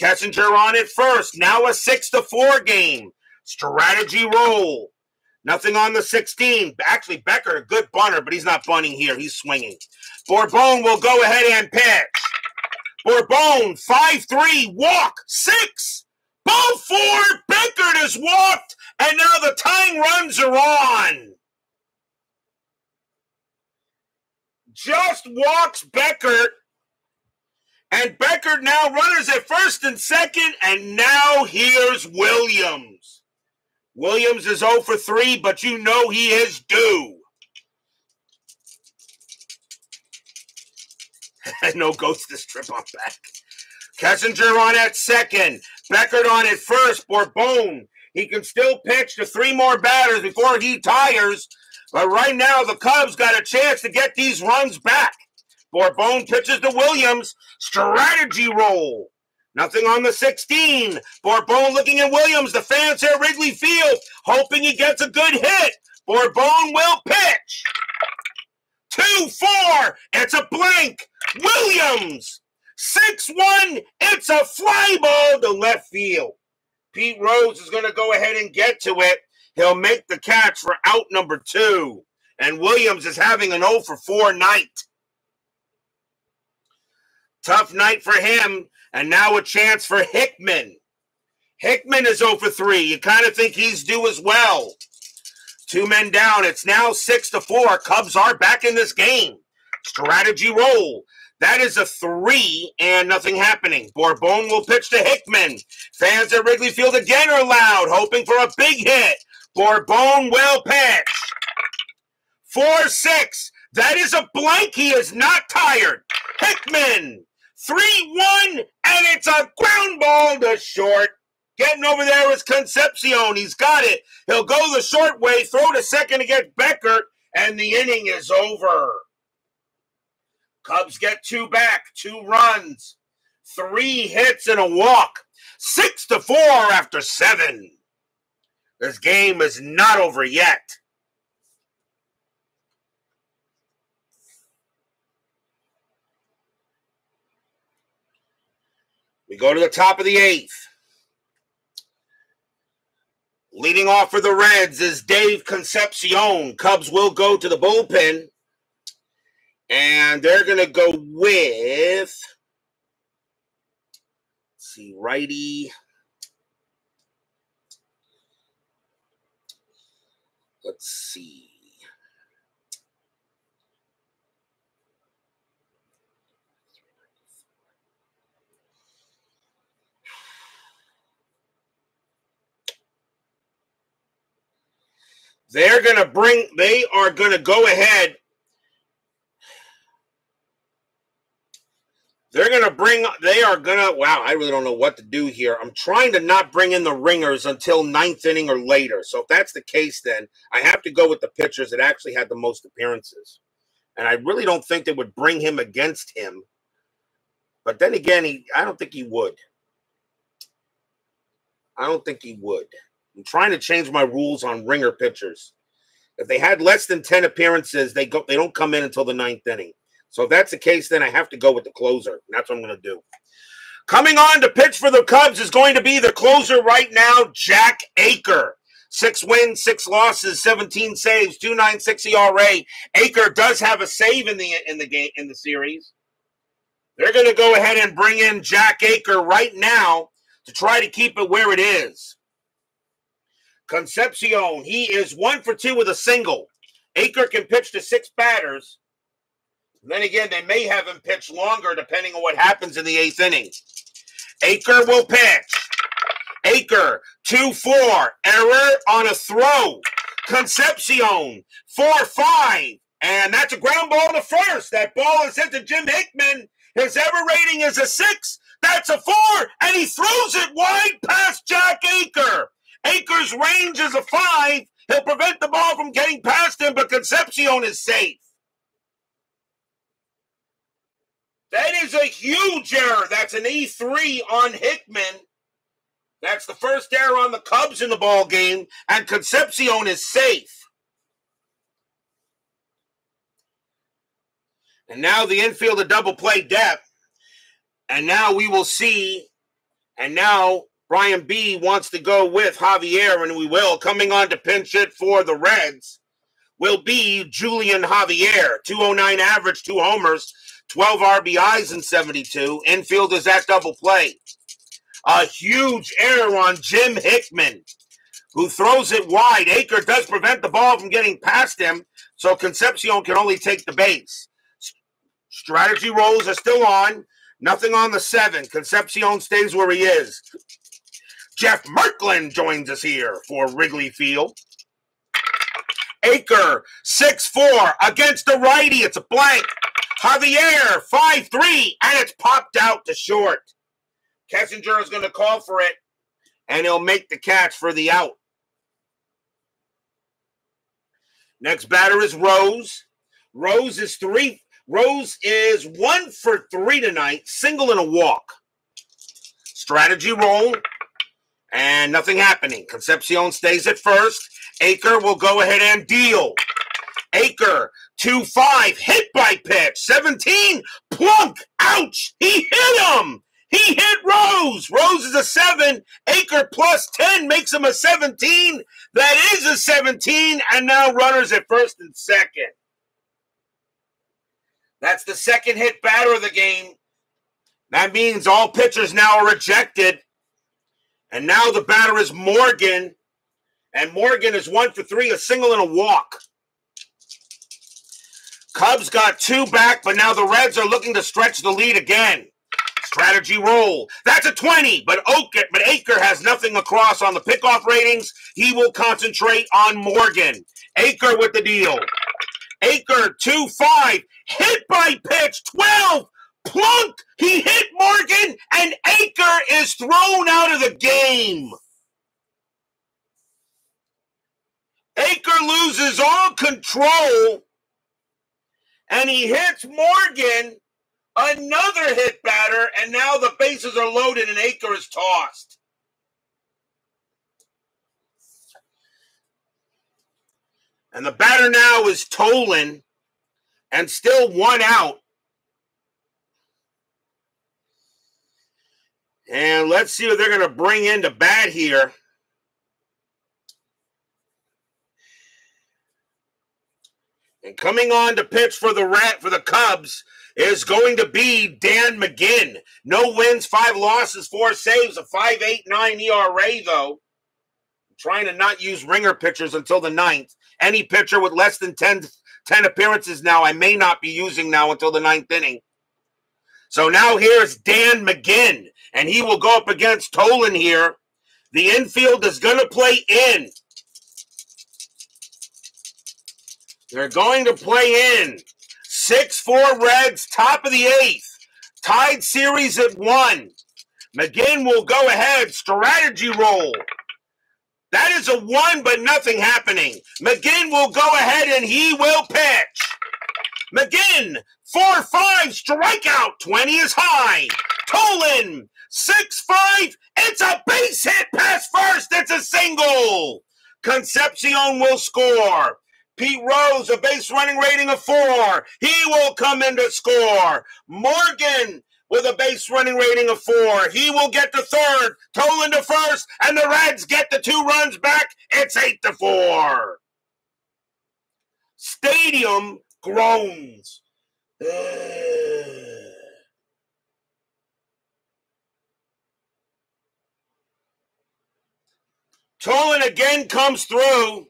Kessinger on it first. Now a six to four game. Strategy roll. Nothing on the 16. Actually, Beckert, a good bunter, but he's not bunting here. He's swinging. Borbon will go ahead and pitch. Borbon, 5 3, walk, 6. Ball four, Beckert has walked, and now the tying runs are on. Just walks Beckert, and Beckert now runners at first and second, and now here's Williams. Williams is 0 for 3, but you know he is due. no goes this trip on back. Kessinger on at second. Beckert on at first. Borbon. He can still pitch to three more batters before he tires. But right now, the Cubs got a chance to get these runs back. Borbon pitches to Williams. Strategy roll. Nothing on the 16. Borbon looking at Williams. The fans here at Wrigley Field hoping he gets a good hit. Borbon will pitch. Two, four. It's a blank. Williams. Six, one. It's a fly ball to left field. Pete Rose is going to go ahead and get to it. He'll make the catch for out number two. And Williams is having an 0 for 4 night. Tough night for him. And now a chance for Hickman. Hickman is oh over 3. You kind of think he's due as well. Two men down. It's now 6 to 4. Cubs are back in this game. Strategy roll. That is a three and nothing happening. Borbon will pitch to Hickman. Fans at Wrigley Field again are loud, hoping for a big hit. Borbon will pitch. 4 6. That is a blank. He is not tired. Hickman 3 1, and it's a ground ball to short. Getting over there is Concepcion. He's got it. He'll go the short way, throw to second to get Beckert, and the inning is over. Cubs get two back, two runs, three hits and a walk, six to four after seven. This game is not over yet. We go to the top of the eighth. Leading off for the Reds is Dave Concepcion. Cubs will go to the bullpen. And they're going to go with, see, righty. Let's see. They're going to bring, they are going to go ahead. They're going to bring, they are going to, wow, I really don't know what to do here. I'm trying to not bring in the ringers until ninth inning or later. So if that's the case, then I have to go with the pitchers that actually had the most appearances. And I really don't think they would bring him against him. But then again, he, I don't think he would. I don't think he would. I'm trying to change my rules on ringer pitchers. If they had less than 10 appearances, they go they don't come in until the ninth inning. So if that's the case, then I have to go with the closer. That's what I'm going to do. Coming on to pitch for the Cubs is going to be the closer right now, Jack Aker. Six wins, six losses, 17 saves, 296 ERA. Aker does have a save in the in the game in the series. They're going to go ahead and bring in Jack Aker right now to try to keep it where it is. Concepcion, he is one for two with a single. Aker can pitch to six batters. Then again, they may have him pitch longer depending on what happens in the eighth inning. Aker will pitch. Aker, 2 4. Error on a throw. Concepcion, 4 5. And that's a ground ball to first. That ball is hit to Jim Hickman. His ever rating is a 6. That's a 4. And he throws it wide past Jack Aker. Aker's range is a 5. He'll prevent the ball from getting past him, but Concepcion is safe. That is a huge error. That's an E3 on Hickman. That's the first error on the Cubs in the ball game, and Concepcion is safe. And now the infield a double play depth. And now we will see. And now Brian B wants to go with Javier, and we will. Coming on to pinch hit for the Reds will be Julian Javier. 209 average, two homers, 12 RBIs in 72. Infield is at double play. A huge error on Jim Hickman, who throws it wide. Aker does prevent the ball from getting past him, so Concepcion can only take the base. Strategy rolls are still on. Nothing on the seven. Concepcion stays where he is. Jeff Merklin joins us here for Wrigley Field. Aker, 6-4 against the righty. It's a blank. Javier, 5-3, and it's popped out to short. Kessinger is going to call for it, and he'll make the catch for the out. Next batter is Rose. Rose is three. Rose is one for three tonight, single and a walk. Strategy roll, and nothing happening. Concepcion stays at first. Aker will go ahead and deal. Aker, 2 5, hit by pitch. 17, plunk, ouch, he hit him. He hit Rose. Rose is a seven. Aker plus 10 makes him a 17. That is a 17. And now runners at first and second. That's the second hit batter of the game. That means all pitchers now are rejected. And now the batter is Morgan. And Morgan is one for three, a single and a walk. Cubs got two back, but now the Reds are looking to stretch the lead again. Strategy roll. That's a 20, but Oak, but Aker has nothing across on the pickoff ratings. He will concentrate on Morgan. Aker with the deal. Aker 2 5. Hit by pitch 12. Plunk. He hit Morgan, and Aker is thrown out of the game. Aker loses all control and he hits Morgan Another hit batter, and now the bases are loaded and Aker is tossed. And the batter now is Tolan, and still one out. And let's see what they're going to bring into bat here. And coming on to pitch for the rat for the Cubs is going to be Dan McGinn. No wins, five losses, four saves, a 5.89 ERA, though. I'm trying to not use ringer pitchers until the ninth. Any pitcher with less than 10, 10 appearances now, I may not be using now until the ninth inning. So now here's Dan McGinn, and he will go up against Tolan here. The infield is going to play in. They're going to play in. 6 4 Reds, top of the eighth. Tied series at one. McGinn will go ahead. Strategy roll. That is a one, but nothing happening. McGinn will go ahead and he will pitch. McGinn, 4 5, strikeout. 20 is high. Tolan, 6 5. It's a base hit pass first. It's a single. Concepcion will score. Pete Rose, a base running rating of four. He will come in to score. Morgan with a base running rating of four. He will get to third. Tolan to first, and the Reds get the two runs back. It's eight to four. Stadium groans. Tolan again comes through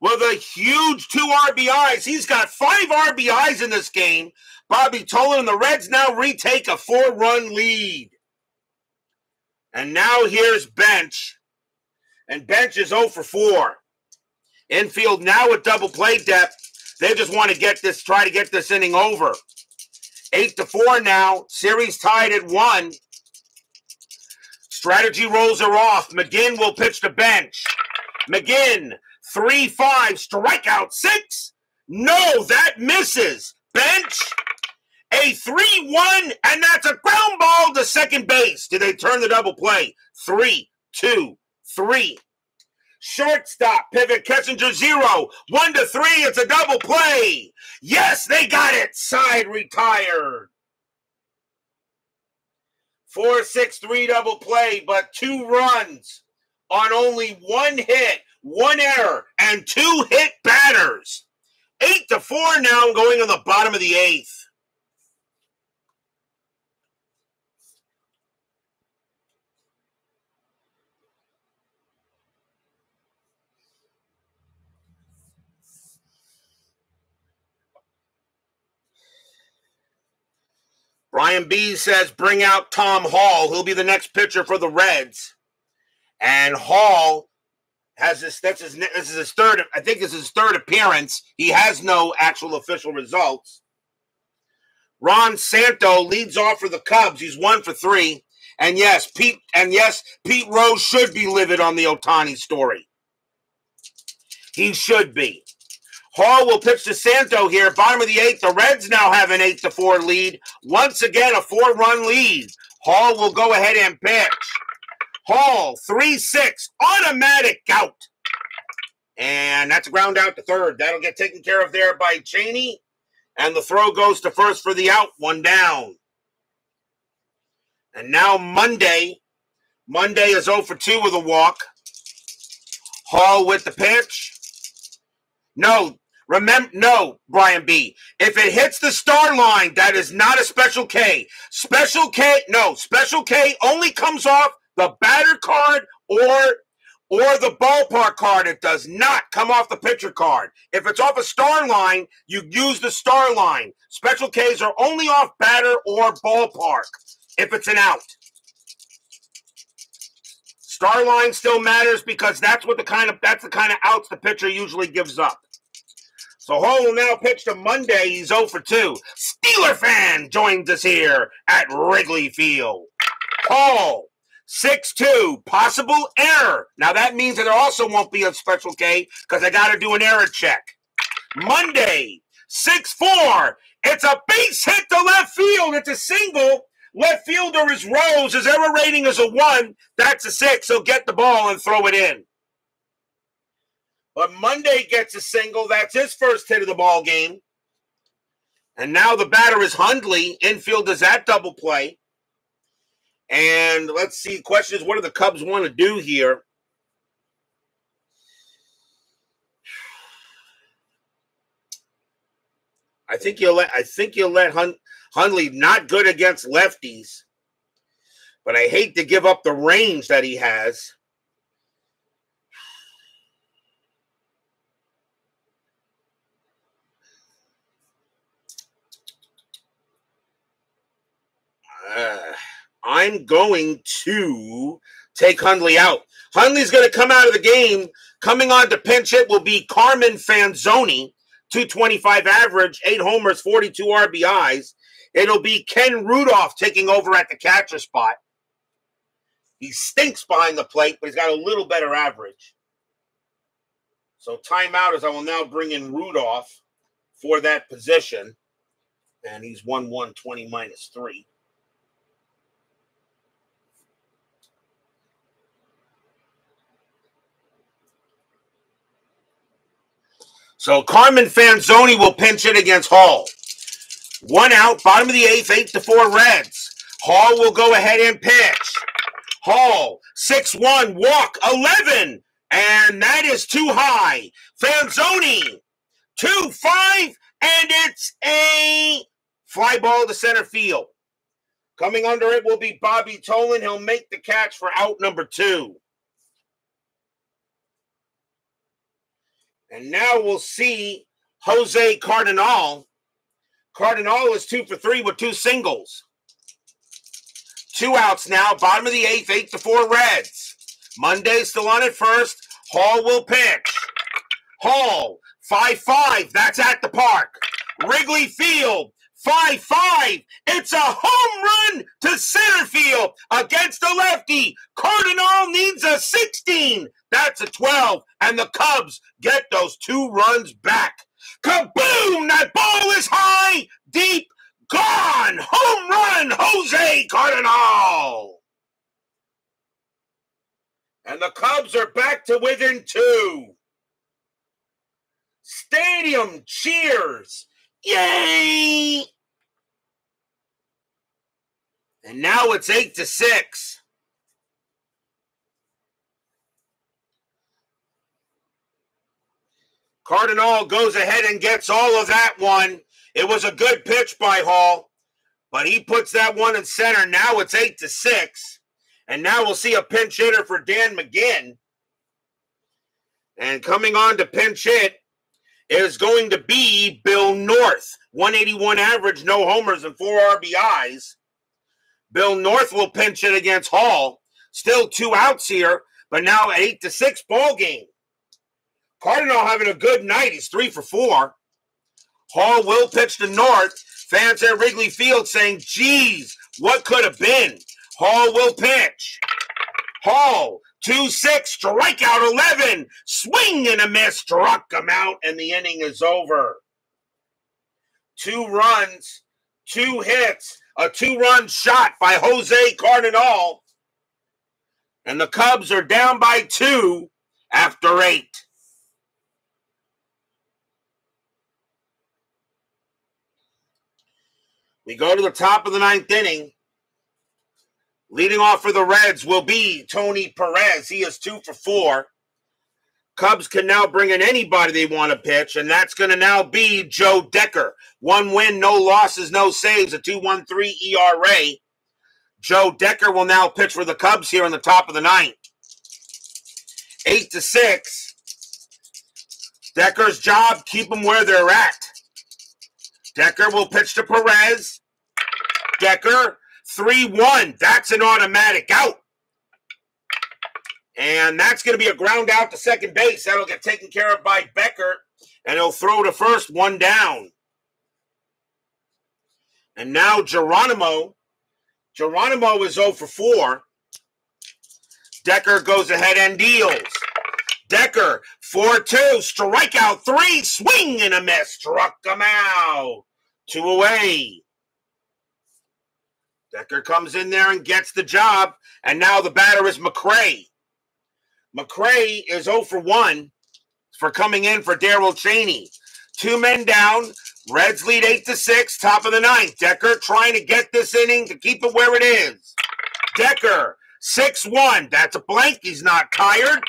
with a huge two RBIs. He's got five RBIs in this game. Bobby Tolan and the Reds now retake a four run lead. And now here's Bench. And Bench is 0 for 4. Infield now with double play depth. They just want to get this, try to get this inning over. Eight to four now. Series tied at one. Strategy rolls are off. McGinn will pitch the bench. McGinn, 3 5, strikeout six. No, that misses. Bench, a 3 1, and that's a ground ball to second base. Did they turn the double play? Three, two, three. Shortstop, pivot, Kessinger zero. One to three, it's a double play. Yes, they got it. Side retired. Four, six, three double play, but two runs on only one hit, one error, and two hit batters. Eight to four now, going on the bottom of the eighth. Brian B says, bring out Tom Hall. He'll be the next pitcher for the Reds. And Hall has this, that's his, this is his third, I think this is his third appearance. He has no actual official results. Ron Santo leads off for the Cubs. He's one for three. And yes, Pete, and yes, Pete Rose should be livid on the Ohtani story. He should be. Hall will pitch to Santo here, bottom of the eighth. The Reds now have an eight to four lead. Once again, a four run lead. Hall will go ahead and pitch. Hall, 3 6, automatic out. And that's a ground out to third. That'll get taken care of there by Chaney. And the throw goes to first for the out, one down. And now Monday. Monday is 0 for 2 with a walk. Hall with the pitch. No, remember, no, Brian B. If it hits the star line, that is not a special K. Special K, no, special K only comes off the batter card or or the ballpark card. It does not come off the pitcher card. If it's off a star line, you use the star line. Special Ks are only off batter or ballpark if it's an out. Star line still matters because that's what the kind of that's the kind of outs the pitcher usually gives up. So Hall will now pitch to Monday. He's 0 for 2. Steeler fan joins us here at Wrigley Field. Hall, 6 2, possible error. Now that means that there also won't be a special K because I got to do an error check. Monday, 6 4. It's a base hit to left field. It's a single. Left fielder is Rose. His error rating is a 1. That's a 6. So get the ball and throw it in. But Monday gets a single. That's his first hit of the ball game. And now the batter is Hundley. Infield does that double play. And let's see. Question is, what do the Cubs want to do here? I think you'll let. I think you'll let Hun, Hundley not good against lefties, but I hate to give up the range that he has. Uh, I'm going to take Hundley out. Hundley's going to come out of the game. Coming on to pinch hit will be Carmen Fanzone, 225 average, eight homers, 42 RBIs. It'll be Ken Rudolph taking over at the catcher spot. He stinks behind the plate, but he's got a little better average. So timeout as I will now bring in Rudolph for that position. And he's 1 1 20 minus 3. So Carmen Fanzone will pinch it against Hall. One out, bottom of the eighth, eight to four Reds. Hall will go ahead and pitch. Hall, 6 1, walk, 11. And that is too high. Fanzone, 2 5, and it's a fly ball to center field. Coming under it will be Bobby Tolan. He'll make the catch for out number two. And now we'll see Jose Cardenal. Cardenal is two for three with two singles. Two outs now, bottom of the eighth, eight to four Reds. Monday still on at first. Hall will pitch. Hall, 5 5. That's at the park. Wrigley Field, 5 5. It's a home run to center field against the lefty. Cardenal needs a 16. That's a 12. And the Cubs get those two runs back. Kaboom! That ball is high, deep, gone. Home run, Jose Cardenal. And the Cubs are back to within two. Stadium cheers. Yay! And now it's eight to six. Cardenal goes ahead and gets all of that one. It was a good pitch by Hall, but he puts that one in center. Now it's eight to six. And now we'll see a pinch hitter for Dan McGinn. And coming on to pinch hit is going to be Bill North. 181 average, no homers, and four RBIs. Bill North will pinch it against Hall. Still two outs here, but now eight to six ball game. Cardenal having a good night. He's three for four. Hall will pitch to North. Fans at Wrigley Field saying, geez, what could have been? Hall will pitch. Hall, 2 6, strikeout 11. Swing and a miss, struck him out, and the inning is over. Two runs, two hits, a two run shot by Jose Cardenal. And the Cubs are down by two after eight. We go to the top of the ninth inning. Leading off for the Reds will be Tony Perez. He is two for four. Cubs can now bring in anybody they want to pitch, and that's going to now be Joe Decker. One win, no losses, no saves, a 2.13 ERA. Joe Decker will now pitch for the Cubs here in the top of the ninth. Eight to six. Decker's job, keep them where they're at. Decker will pitch to Perez. Decker 3 1. That's an automatic out. And that's going to be a ground out to second base. That'll get taken care of by Beckert. And he'll throw to first, one down. And now Geronimo. Geronimo is 0 for 4. Decker goes ahead and deals. Decker, 4 2, strikeout 3, swing and a miss, struck him out. Two away. Decker comes in there and gets the job. And now the batter is McRae. McRae is 0 for 1 for coming in for Darrel Chaney. Two men down. Reds lead 8 to 6, top of the ninth. Decker trying to get this inning to keep it where it is. Decker, 6 1. That's a blank. He's not tired.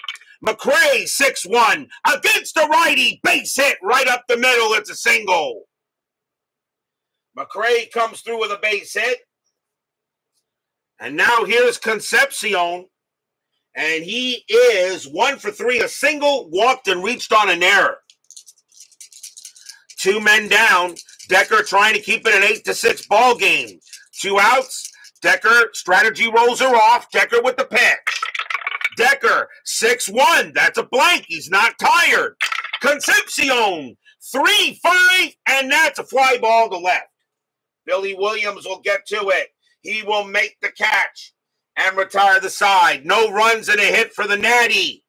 McRae, 6 1. Against the righty. Base hit right up the middle. It's a single. McRae comes through with a base hit. And now here's Concepcion. And he is one for three, a single, walked and reached on an error. Two men down. Decker trying to keep it an eight to six ball game. Two outs. Decker strategy rolls her off. Decker with the pitch. Decker 6 1. That's a blank. He's not tired. Concepcion 3 5. And that's a fly ball to left. Billy Williams will get to it. He will make the catch and retire the side. No runs and a hit for the Natty.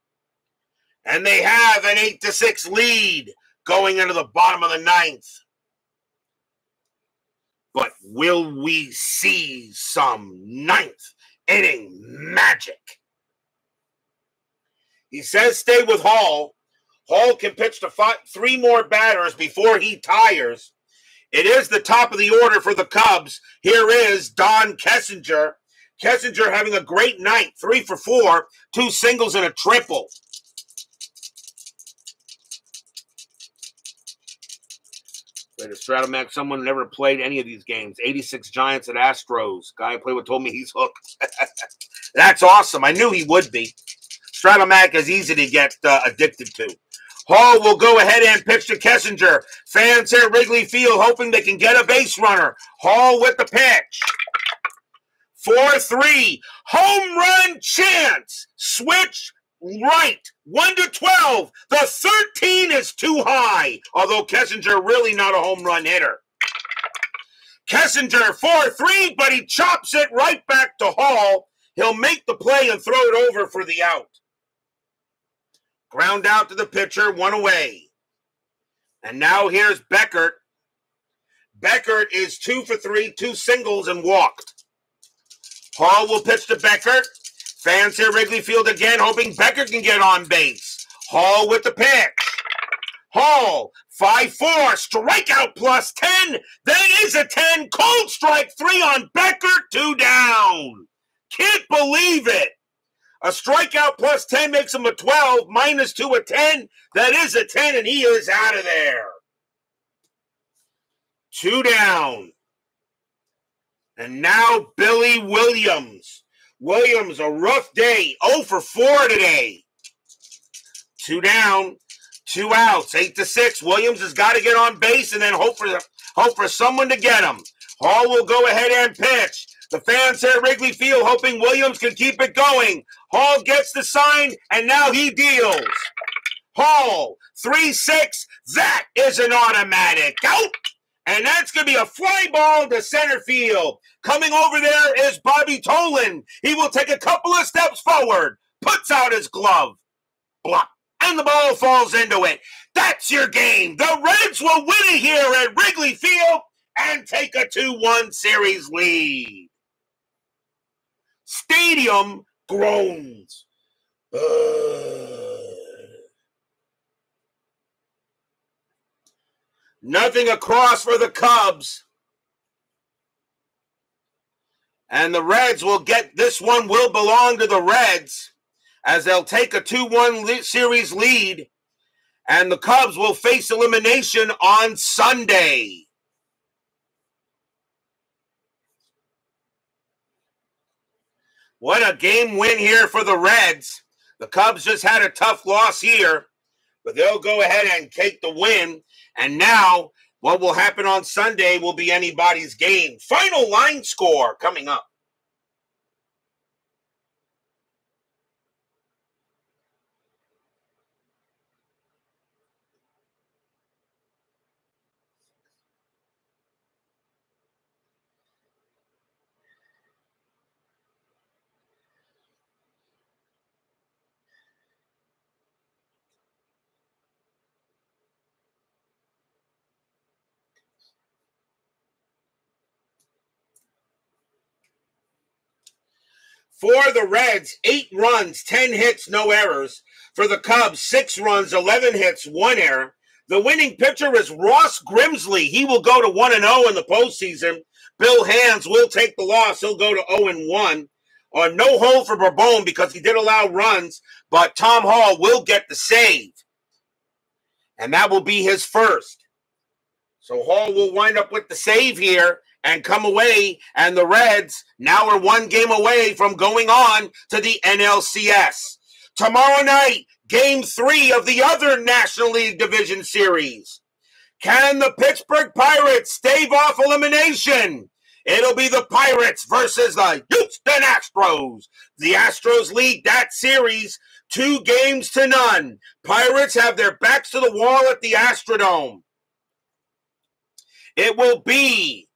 And they have an 8 to 6 lead going into the bottom of the ninth. But will we see some ninth inning magic? He says stay with Hall. Hall can pitch to five, three more batters before he tires. It is the top of the order for the Cubs. Here is Don Kessinger. Kessinger having a great night, three for four, two singles and a triple. A Stratomax, someone never played any of these games. 86 Giants at Astros. Guy I played with told me he's hooked. That's awesome. I knew he would be. Strat-O-Matic is easy to get uh, addicted to. Hall will go ahead and pitch to Kessinger. Fans here at Wrigley Field hoping they can get a base runner. Hall with the pitch. 4 3. Home run chance. Switch right. 1 to 12. The 13 is too high, although Kessinger really not a home run hitter. Kessinger 4 3, but he chops it right back to Hall. He'll make the play and throw it over for the out. Ground out to the pitcher, one away. And now here's Beckert. Beckert is two for three, two singles, and walked. Hall will pitch to Beckert. Fans here Wrigley Field again, hoping Beckert can get on base. Hall with the pitch. Hall, 5 4, strikeout plus 10. That is a 10. Cold strike three on Beckert, two down. Can't believe it. A strikeout plus 10 makes him a 12, minus 2 a 10. That is a 10, and he is out of there. Two down. And now Billy Williams. Williams, a rough day. 0 for 4 today. Two down, two outs, eight to six. Williams has got to get on base and then hope for hope for someone to get him. Hall will go ahead and pitch. The fans at Wrigley Field hoping Williams can keep it going. Hall gets the sign, and now he deals. Hall, 3 6. That is an automatic out. And that's going to be a fly ball to center field. Coming over there is Bobby Tolan. He will take a couple of steps forward, puts out his glove, block, and the ball falls into it. That's your game. The Reds will win it here at Wrigley Field and take a 2 1 series lead. Stadium groans. Uh. Nothing across for the Cubs. And the Reds will get this one, will belong to the Reds as they'll take a 2 1 series lead. And the Cubs will face elimination on Sunday. What a game win here for the Reds. The Cubs just had a tough loss here, but they'll go ahead and take the win. And now, what will happen on Sunday will be anybody's game. Final line score coming up. For the Reds, eight runs, 10 hits, no errors. For the Cubs, six runs, 11 hits, one error. The winning pitcher is Ross Grimsley. He will go to 1 and 0 in the postseason. Bill Hands will take the loss. He'll go to 0 and 1. Uh, no hold for Borbon because he did allow runs, but Tom Hall will get the save. And that will be his first. So Hall will wind up with the save here and come away. And the Reds now are one game away from going on to the NLCS. Tomorrow night, game three of the other National League Division Series. Can the Pittsburgh Pirates stave off elimination? It'll be the Pirates versus the Houston Astros. The Astros lead that series two games to none. Pirates have their backs to the wall at the Astrodome. It will be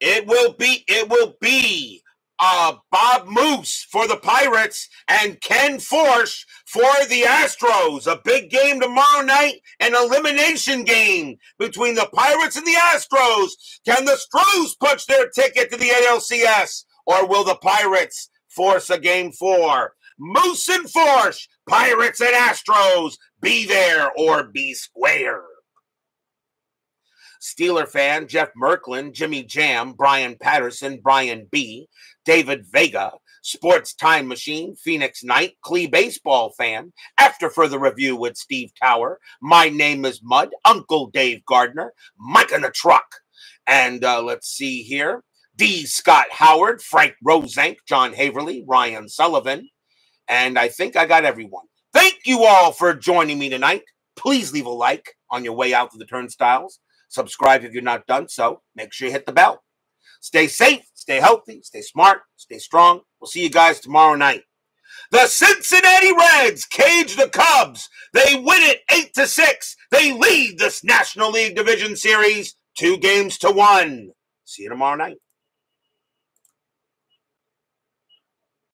it will be it will be uh, Bob Moose for the Pirates and Ken Forsch for the Astros. A big game tomorrow night, an elimination game between the Pirates and the Astros. Can the Stros punch their ticket to the ALCS, or will the Pirates force a game four? Moose and Forsch, Pirates and Astros, be there or be square. Steeler fan Jeff Merklin, Jimmy Jam, Brian Patterson, Brian B., David Vega, Sports Time Machine, Phoenix Knight, Clee baseball fan. After further review with Steve Tower, my name is Mud, Uncle Dave Gardner, Mike in a truck. And uh, let's see here. D. Scott Howard, Frank Rosenk, John Haverly, Ryan Sullivan. And I think I got everyone. Thank you all for joining me tonight. Please leave a like on your way out to the turnstiles. Subscribe if you're not done so. Make sure you hit the bell. Stay safe, stay healthy, stay smart, stay strong. We'll see you guys tomorrow night. The Cincinnati Reds cage the Cubs. They win it 8 to 6. They lead this National League Division Series 2 games to 1. See you tomorrow night.